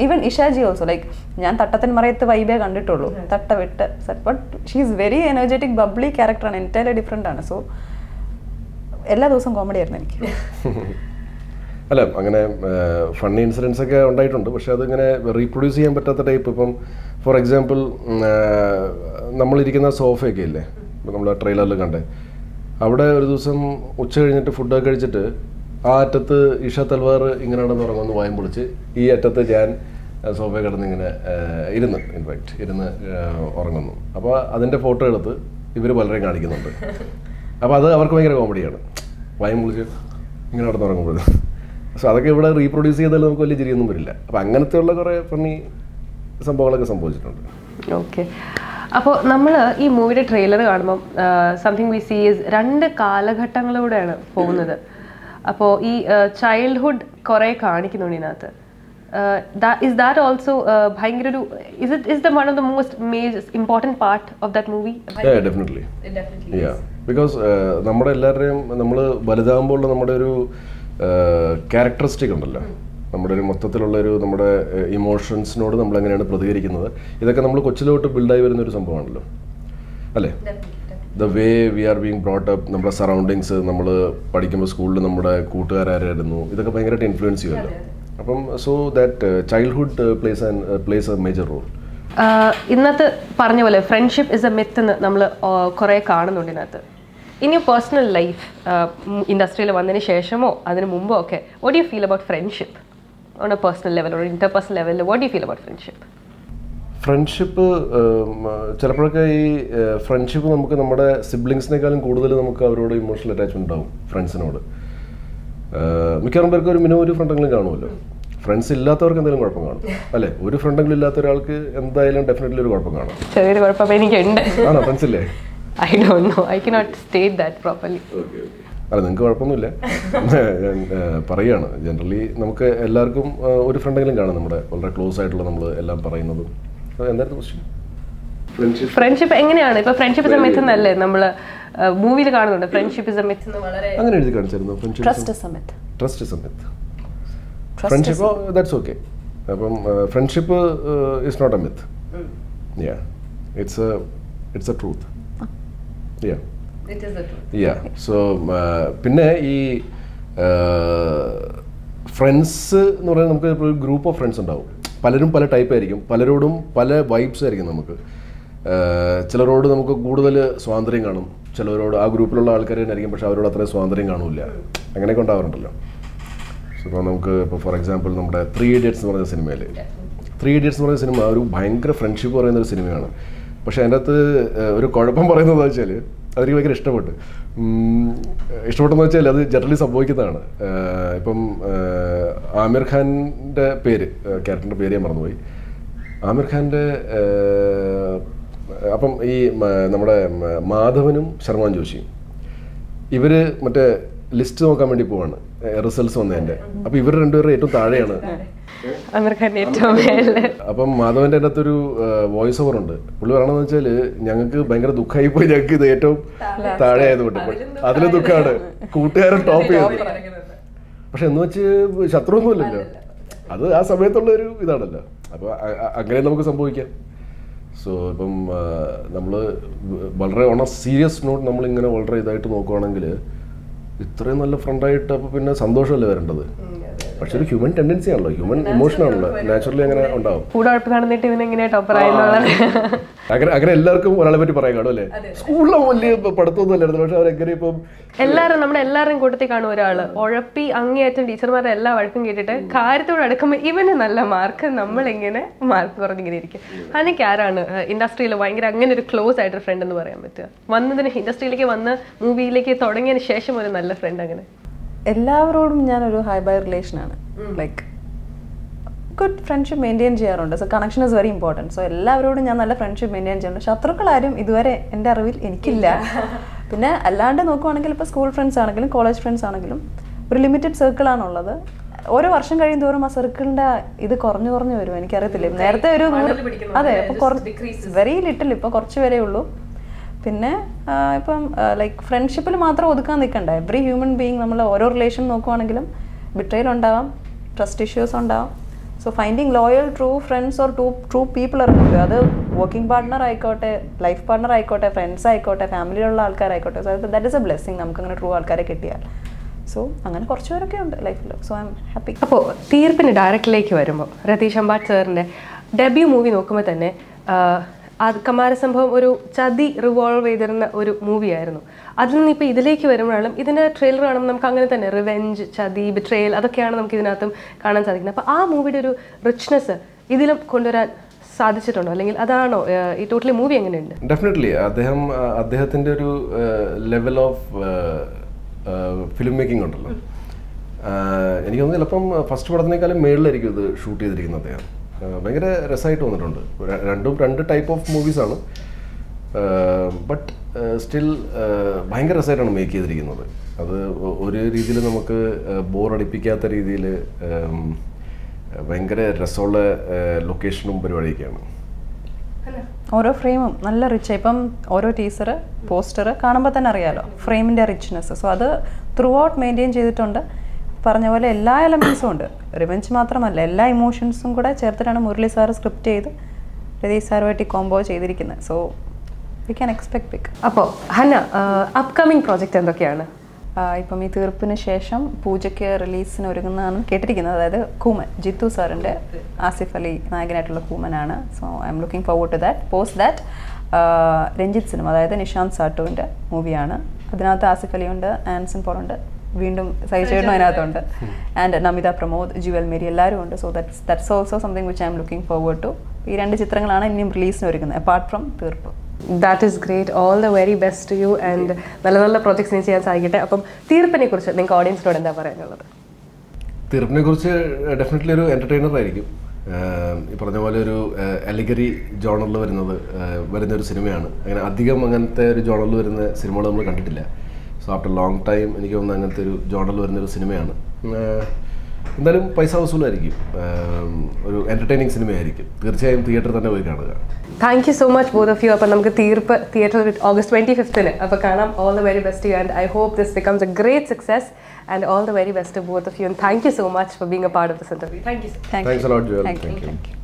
ഈവൻ ഇഷാജി ഓൾസോ ലൈക്ക് ഞാൻ തട്ടത്തിൻ മറയത്ത് വൈബേ കണ്ടിട്ടുള്ളൂ. തട്ട വിട്ട് but she is very energetic bubbly ക്യാരക്ടറാണ് എന്റയർലി ഡിഫറെന്റ് ആണ്. സോ എല്ലാ ദിവസവും കോമഡി ആയിരുന്നു എനിക്ക്. <laughs> അല്ല അങ്ങനെ ഫണ്ണി ഇൻസിഡൻസ് ഒക്കെ ഉണ്ടായിട്ടുണ്ട്. പക്ഷെ അതിങ്ങനെ റീപ്രൊഡ്യൂസ് ചെയ്യാൻ പറ്റാത്ത ടൈപ്പ് ഇപ്പം ഫോർ എക്സാമ്പിൾ നമ്മളിരിക്കുന്ന സോഫയൊക്കെ ഇല്ലേ? നമ്മൾ ട്രെയിലറിൽ കണ്ടേ. അവിടെ ഒരു ദിവസം ഉച്ച കഴിഞ്ഞിട്ട് ഫുഡൊക്കെ കഴിച്ചിട്ട് ആ അറ്റത്ത് ഇഷ തൽവാർ ഇങ്ങനെ നടന്ന് വായം പൊളിച്ച്. ഈ അറ്റത്ത് ഞാൻ സോഫയിൽ കിടന്ന് ഇങ്ങനെ ആ, ഇരുന്ന് ഇൻഫാക്റ്റ് ഇരുന്ന് ഉറങ്ങുന്നു. അപ്പോൾ അതിന്റെ ഫോട്ടോ എടുത്ത് ഇവർ പലരെയും കാണിക്കുന്നുണ്ട്. അപ്പോൾ അത് അവർക്ക് ഭയങ്കര കോമഡിയാണ് വായം പൊളിച്ച് ഇങ്ങനെ നടന്ന് ഉറങ്ങുമ്പോൾ സോ അതൊക്കെ ഇവിടെ റീപ്രൊഡ്യൂസ് ചെയ്താൽ നമുക്ക് വലിയ ചിരിയൊന്നും വരില്ല. അപ്പം അങ്ങനത്തെയുള്ള കുറേ ഫണ്ണി സംഭവങ്ങളൊക്കെ സംഭവിച്ചിട്ടുണ്ട്. ഓക്കെ. അപ്പോൾ നമ്മൾ ഈ മൂവിയുടെ ട്രെയിലർ കാണുമ്പോൾ സംതിങ് വി സീ ഇസ് രണ്ട് കാലഘട്ടങ്ങളിലൂടെയാണ് പോകുന്നത്. അപ്പോൾ ഈ ചൈൽഡ്ഹുഡ് കുറേ കാണിക്കുന്നുണ്ട് ഇതിനകത്ത്. ഇസ് ദാറ്റ് ഓൾസോ ഭയങ്കര ഒരു is it is the one of the most major important part of that movie definitely yeah because നമ്മുടെ എല്ലാവരുടെയും നമ്മൾ വലുതാകുമ്പോൾ നമ്മുടെ ഒരു ക്യാരക്ടറിസ്റ്റിക് ഉണ്ടല്ലോ. നമ്മുടെ ഒരു മൊത്തത്തിലുള്ള ഒരു നമ്മുടെ ഇമോഷൻസിനോട് നമ്മൾ എങ്ങനെയാണ് പ്രതികരിക്കുന്നത്? ഇതൊക്കെ നമ്മൾ കൊച്ചിലോട്ട് ബിൽഡായി വരുന്ന ഒരു സംഭവമാണല്ലോ. അല്ലേ? The way we are being brought up നമ്മുടെ സറൗണ്ടിങ്സ് നമ്മൾ പഠിക്കുമ്പോൾ സ്കൂളിൽ നമ്മുടെ കൂട്ടുകാരായിരുന്നു ഇതൊക്കെ ഭയങ്കരമായിട്ട് ഇൻഫ്ലുവൻസ് ചെയ്യുമല്ലോ. അപ്പം so that childhood place and place a major role ഇന്നത്തെ പറഞ്ഞ പോലെ ഫ്രണ്ട്ഷിപ്പ് ഇസ് എ മിത്ത് എന്ന് നമ്മൾ കുറേ കാണുന്നുണ്ട് ഇതിനകത്ത്. ഇൻ യു പേഴ്സണൽ ലൈഫ് ഇൻഡസ്ട്രിയിൽ വന്നതിന് ശേഷമോ അതിന് മുമ്പോ ഒക്കെ what you feel about friendship on a personal level or interpersonal ലെവലിൽ what you feel about friendship friendship ചിലപ്പോഴൊക്കെ ഈ ഫ്രണ്ട്ഷിപ്പ് നമുക്ക് നമ്മുടെ സിബ്ലിങ്സിനേക്കാളും കൂടുതൽ നമുക്ക് അവരോട് ഇമോഷണൽ അറ്റാച്ച്മെന്റ് ഉണ്ടാവും ഫ്രണ്ട്സിനോട് മിക്കവാറും പേർക്ക് ഒരു മിനിമം ഒരു ഫ്രണ്ടെങ്കിലും കാണുമല്ലോ. ഫ്രണ്ട്സ് ഇല്ലാത്തവർക്ക് എന്തെങ്കിലും കുഴപ്പം കാണും. അല്ലേ? ഒരു ഫ്രണ്ടെങ്കിലും ഇല്ലാത്ത ഒരാൾക്ക് എന്തായാലും ഡെഫിനറ്റ്ലി ഒരു കുഴപ്പം കാണും. ചെറിയൊരു കുഴപ്പം എനിക്കുണ്ട് ആണോ? ഫ്രണ്ട്സ് ഇല്ലേ? I don't know I cannot state that properly അല്ല നിങ്ങൾക്ക് കുഴപ്പമൊന്നുമില്ല. പറയാണ്. ജനറലി നമുക്ക് എല്ലാവർക്കും ഒരു ഫ്രണ്ടെങ്കിലും കാണാം നമ്മുടെ വളരെ ക്ലോസ് ആയിട്ടുള്ള നമ്മൾ എല്ലാം പറയുന്നതും. എന്തായിരുന്നു ക്വസ്റ്റ്യൻ ഫ്രണ്ട്ഷിപ്പ് എങ്ങനെയാണ്? ഇപ്പൊ ഫ്രണ്ട്ഷിപ്പ് ഇസ് എ മിത്ത് എന്നല്ലേ? നമ്മൾ മൂവിയിൽ കാണുന്നുണ്ട്. ഫ്രണ്ട്ഷിപ്പ് ഇസ് എ മിത്ത് എന്ന് വളരെ അങ്ങനെ എഴുതി കാണിച്ചായിരുന്നു. Trust friendship trust is a myth trust friendship that's okay അപ്പം friendship is not a myth yeah it's a it's a truth yeah so പിന്നെ ഈ ഫ്രണ്ട്സ് എന്ന് പറയുന്നത് നമുക്ക് ഒരു ഗ്രൂപ്പ് ഓഫ് ഫ്രണ്ട്സ് ഉണ്ടാവും. പലരും പല ടൈപ്പ് ആയിരിക്കും. പലരോടും പല വൈബ്സ് ആയിരിക്കും നമുക്ക്. ആഹ് ചിലരോട് നമുക്ക് കൂടുതൽ സ്വാതന്ത്ര്യം കാണും. ചിലവരോട് ആ ഗ്രൂപ്പിലുള്ള ആൾക്കാർ തന്നെ ആയിരിക്കും. പക്ഷെ അവരോട് അത്രയും സ്വാതന്ത്ര്യം കാണില്ല. അങ്ങനെയൊക്കെ ഉണ്ടാവാറുണ്ടല്ലോ. ഇപ്പോൾ നമുക്ക് ഇപ്പോൾ ഫോർ എക്സാമ്പിൾ നമ്മുടെ ത്രീ ഇഡിയറ്റ്സ് എന്ന് പറയുന്ന സിനിമയിൽ ത്രീ ഇഡിയറ്റ്സ് എന്ന് പറയുന്ന സിനിമ ഒരു ഭയങ്കര ഫ്രണ്ട്ഷിപ്പ് പറയുന്ന ഒരു സിനിമയാണ് പക്ഷേ അതിന്റെ അകത്ത് ഒരു കുഴപ്പം പറയുന്നത് വെച്ചാൽ അതെനിക്ക് ഭയങ്കര ഇഷ്ടപ്പെട്ടു. ഇഷ്ടപ്പെട്ടെന്ന് വെച്ചാൽ അത് ജനറലി സംഭവിക്കുന്നതാണ്. ഇപ്പം ആമിർ ഖാന്റെ പേര് ക്യാരക്ടറിന്റെ പേര് ഞാൻ മറന്നുപോയി. ആമിർ ഖാന്റെ അപ്പം ഈ നമ്മുടെ മാധവനും ശർമാൻ ജോഷിയും. ഇവർ മറ്റേ ലിസ്റ്റ് നോക്കാൻ വേണ്ടി പോവാണ്. റിസൾട്ട്സ് വന്നതിന്റെ അപ്പോൾ ഇവർ രണ്ടുപേരും ഏറ്റവും താഴെയാണ്. അമീർ ഖാൻ ഏറ്റവും അപ്പം മാധവന്റെ അതിനകത്ത് ഒരു വോയിസ് ഓവർ ഉണ്ട്. പുള്ളി പറയണമെന്ന് വെച്ചാൽ ഞങ്ങൾക്ക് ഭയങ്കര ദുഃഖമായി പോയി ഞങ്ങൾക്ക് ഇത് ഏറ്റവും താഴെ. ആയതുകൊണ്ട് അതിലും ദുഃഖമാണ്. കൂട്ടുകാരൻ ടോപ്പ് ചെയ്തത്. പക്ഷെ എന്ന് വെച്ച് ശത്രുവൊന്നുമില്ലല്ലോ. അത് ആ സമയത്തുള്ള ഒരു ഇതാണല്ലോ. അപ്പോൾ അങ്ങനെ നമുക്ക് സംഭവിക്കാം. സോ ഇപ്പം നമ്മൾ വളരെ ഓണ എ സീരിയസ് നോട്ട് നമ്മൾ ഇങ്ങനെ വളരെ ഇതായിട്ട് നോക്കുവാണെങ്കിൽ ഇത്രയും നല്ല ഫ്രണ്ടായിട്ട് അപ്പോൾ പിന്നെ സന്തോഷമല്ലേ വരേണ്ടത്? പക്ഷെ ഒരു ഹ്യൂമൻ ടെൻഡൻസി ആണല്ലോ. ഹ്യൂമൻ ഇമോഷൻ ആണല്ലോ. നാച്ചുറലി അങ്ങനെ ഉണ്ടാവും. കൂടൊഴപ്പ് നടന്നിട്ട് ടോപ്പർ അങ്ങനെ അങ്ങനെ എല്ലാവർക്കും ഒരാളെ പറ്റി പറയാൻ കാണും അല്ലേ? സ്കൂളിലെ വലിയ പഠിത്തമൊന്നും അല്ലായിരുന്നു. പക്ഷെ അവരെങ്ങനെ ഇപ്പം എല്ലാരും നമ്മുടെ എല്ലാവരും കൂട്ടത്തിൽ കാണും ഒരാൾ. ഉഴപ്പി അങ്ങേയറ്റം ടീച്ചർമാരുടെ എല്ലാ വഴക്കും കേട്ടിട്ട് കാര്യത്തോട് അടുക്കുമ്പോൾ ഇവന് നല്ല മാർക്ക് നമ്മളിങ്ങനെ മാർക്ക് കുറഞ്ഞിങ്ങനെ ഇരിക്കും. അനക്ക് ആരാണ് ഇൻഡസ്ട്രിയിൽ ഭയങ്കര അങ്ങനെ ഒരു ക്ലോസ് ആയിട്ട് ഫ്രണ്ട് എന്ന് പറയാൻ പറ്റുക? വന്നതിന് ഇൻഡസ്ട്രിയിലേക്ക് വന്ന് മൂവിയിലേക്ക് തുടങ്ങിയതിന് ശേഷം ഒരു നല്ല ഫ്രണ്ട് അങ്ങനെ? എല്ലാവരോടും ഞാനൊരു ഹൈ ബൈ ആണ്. ലൈക്ക് ഗുഡ് ഫ്രണ്ട്ഷിപ്പ് മെയിന്റെയിൻ ചെയ്യാറുണ്ട്. So connection is very important so എല്ലാവരോടും ഞാൻ നല്ല ഫ്രണ്ട്ഷിപ്പ് മെയിന്റെയിൻ ചെയ്യുന്നുണ്ട് ശത്രുക്കളാരും ഇതുവരെ എന്റെ അറിവിൽ എനിക്കില്ല. പിന്നെ അല്ലാണ്ട് നോക്കുവാണെങ്കിൽ ഇപ്പോൾ സ്കൂൾ ഫ്രണ്ട്സ് ആണെങ്കിലും കോളേജ് ഫ്രണ്ട്സ് ആണെങ്കിലും ഒരു ലിമിറ്റഡ് സർക്കിളാണുള്ളത് ഓരോ വർഷം കഴിയും തോറും ആ സർക്കിളിന്റെ ഇത് കുറഞ്ഞു കുറഞ്ഞു വരും. എനിക്കറിയത്തില്ല. നേരത്തെ ഒരു അതെ വെരി ലിറ്റിൽ ഇപ്പോൾ കുറച്ച് വരെ ഉള്ളൂ. പിന്നെ ഇപ്പം ലൈക്ക് ഫ്രണ്ട്ഷിപ്പിൽ മാത്രം ഒതുക്കാൻ നിൽക്കണ്ട എവറി ഹ്യൂമൻ ബീങ് നമ്മൾ ഓരോ റിലേഷൻ നോക്കുവാണെങ്കിലും ബിട്രയൽ ഉണ്ടാവാം ട്രസ്റ്റ് ഇഷ്യൂസ് ഉണ്ടാവാം. So finding loyal true friends or true true people ഇറങ്ങുമല്ലോ അത് വർക്കിംഗ് പാർട്ട്ണർ ആയിക്കോട്ടെ ലൈഫ് പാർട്ട്ണർ ആയിക്കോട്ടെ ഫ്രണ്ട്സ് ആയിക്കോട്ടെ ഫാമിലിയിലുള്ള ആൾക്കാരായിക്കോട്ടെ. So that is a blessing നമുക്ക് അങ്ങനെ ട്രൂ ആൾക്കാരെ കിട്ടിയാൽ. സോ അങ്ങനെ കുറച്ച് പേരൊക്കെ ഉണ്ട് ലൈഫിൽ സോ ഐ ഹാപ്പി അപ്പോൾ തീർപ്പിന് ഡയറക്റ്റിലേക്ക് വരുമ്പോൾ രതീഷ് അമ്പാട്ട് സാറിന്റെ ഡെബ്യൂ മൂവി നോക്കുമ്പോൾ തന്നെ അത് കമാരസംഭവം ഒരു ചതി റിവോൾവ് ചെയ്തിരുന്ന ഒരു മൂവിയായിരുന്നു അതിൽ നിന്ന് ഇപ്പോൾ ഇതിലേക്ക് വരുമ്പോഴാണ് ഇതിന്റെ ട്രെയിലർ കാണുമ്പോൾ നമുക്ക് അങ്ങനെ തന്നെ റിവെഞ്ച് ചതി ബിട്രെയൽ അതൊക്കെയാണ് നമുക്ക് ഇതിനകത്തും കാണാൻ സാധിക്കുന്നത്. അപ്പോൾ ആ മൂവിയുടെ ഒരു റിച്ച്നെസ് ഇതിലും കൊണ്ടുവരാൻ സാധിച്ചിട്ടുണ്ടോ? അല്ലെങ്കിൽ അതാണോ ഈ ടോട്ടലി മൂവി എങ്ങനെയുണ്ട്? ഡെഫിനറ്റ്ലി അദ്ദേഹം അദ്ദേഹത്തിന്റെ ഒരു ലെവൽ ഓഫ് ഫിലിം മേക്കിംഗ് ഉണ്ടല്ലോ. എനിക്ക് തോന്നുന്നു ചിലപ്പം ഫസ്റ്റ് പടത്തിനേക്കാളും മേളിലായിരിക്കും ഇത് ഷൂട്ട് ചെയ്തിരിക്കുന്നത് അദ്ദേഹം. ഭയങ്കര രസമായിട്ട് വന്നിട്ടുണ്ട്. രണ്ടും രണ്ട് ടൈപ്പ് ഓഫ് മൂവീസാണ് ബട്ട് സ്റ്റിൽ ഭയങ്കര രസമായിട്ടാണ് മേക്ക് ചെയ്തിരിക്കുന്നത്. അത് ഒരു രീതിയിൽ നമുക്ക് ബോറടിപ്പിക്കാത്ത രീതിയിൽ ഭയങ്കര രസമുള്ള ലൊക്കേഷനും പരിപാടിയൊക്കെയാണ്. ഓരോ ഫ്രെയിമും നല്ല റിച്ച് ഇപ്പം ഓരോ ടീസർ പോസ്റ്റർ കാണുമ്പോൾ തന്നെ അറിയാലോ. ഫ്രെയിമിന്റെ റിച്ച്നെസ് സോ അത് ത്രൂ ഔട്ട് മെയിന്റെയിൻ ചെയ്തിട്ടുണ്ട്. പറഞ്ഞ പോലെ എല്ലാ എലമെൻസും ഉണ്ട്. റിവെഞ്ച് മാത്രമല്ല എല്ലാ ഇമോഷൻസും കൂടെ ചേർത്തിട്ടാണ് മുരളി സാർ സ്ക്രിപ്റ്റ് ചെയ്ത് രതീഷ് സാറുമായിട്ട് കോംബോ ചെയ്തിരിക്കുന്നത്. So we can expect pick അപ്പോൾ ഹന അപ്കമിങ് പ്രോജക്റ്റ് എന്തൊക്കെയാണ്? ഇപ്പം ഈ തീർപ്പിന് ശേഷം പൂജയ്ക്ക് റിലീസിന് ഒരുങ്ങുന്നതാണ് കേട്ടിരിക്കുന്നത്. അതായത് കൂമൻ ജിത്തു സാറിന്റെ ആസിഫ് അലി നായകനായിട്ടുള്ള കൂമനാണ്. So I am looking forward to that post that Ranjith cinema അതായത് നിഷാന്ത് സാട്ടുവിന്റെ മൂവിയാണ് അതിനകത്ത് ആസിഫ് അലിയുണ്ട് ആൻസൺ പോൾ ഉണ്ട് വീണ്ടും സഹിച്ചേട്ടും അതിനകത്തുണ്ട് ആൻഡ് നമിത പ്രമോദ് ജുവൽ മേരി എല്ലാവരും ഉണ്ട്. So that's that's also something which I am looking forward to ഈ രണ്ട് ചിത്രങ്ങളാണ് ഇനിയും റിലീസിന് ഒരുക്കുന്നത്. Apart from Theerppu. That is great all the very best you and നല്ല നല്ല പ്രോജക്ട്സ് നീ ചെയ്യാൻ സാധിക്കട്ടെ. അപ്പം തീർപ്പിനെ കുറിച്ച് നിങ്ങൾക്ക് ഓഡിയൻസിനോട് എന്താ പറയാനുള്ളത്? തീർപ്പിനെ കുറിച്ച് ഡെഫിനറ്റ്ലി ഒരു എന്റർടൈനർ ആയിരിക്കും. ഈ പറഞ്ഞ പോലെ ഒരു അലിഗറി ജോണറിൽ വരുന്നത് വരുന്ന ഒരു സിനിമയാണ്. അങ്ങനെ അധികം അങ്ങനത്തെ ഒരു ജോണറിൽ വരുന്ന സിനിമകൾ നമ്മൾ കണ്ടിട്ടില്ല. സോ ആഫ്റ്റർ ലോങ് ടൈം എനിക്ക് തോന്നുന്നു അങ്ങനത്തെ ഒരു ജോണൽ വരുന്നൊരു സിനിമയാണ്. എന്തായാലും പൈസ വസൂലായിരിക്കും. ഒരു എന്റർടൈനിങ് സിനിമയായിരിക്കും. തീർച്ചയായും തിയേറ്ററിൽ തന്നെ പോയി കാണുക. Thank you so much both of you അപ്പം നമുക്ക് തീർപ്പ് തിയേറ്ററിൽ ഓഗസ്റ്റ് ട്വന്റി ഫിഫ്തിന് അപ്പോൾ കാണാം. All the very best you and I hope this becomes a great success and all the very best both of you and thank you so much for being a part of this interview thank you thank you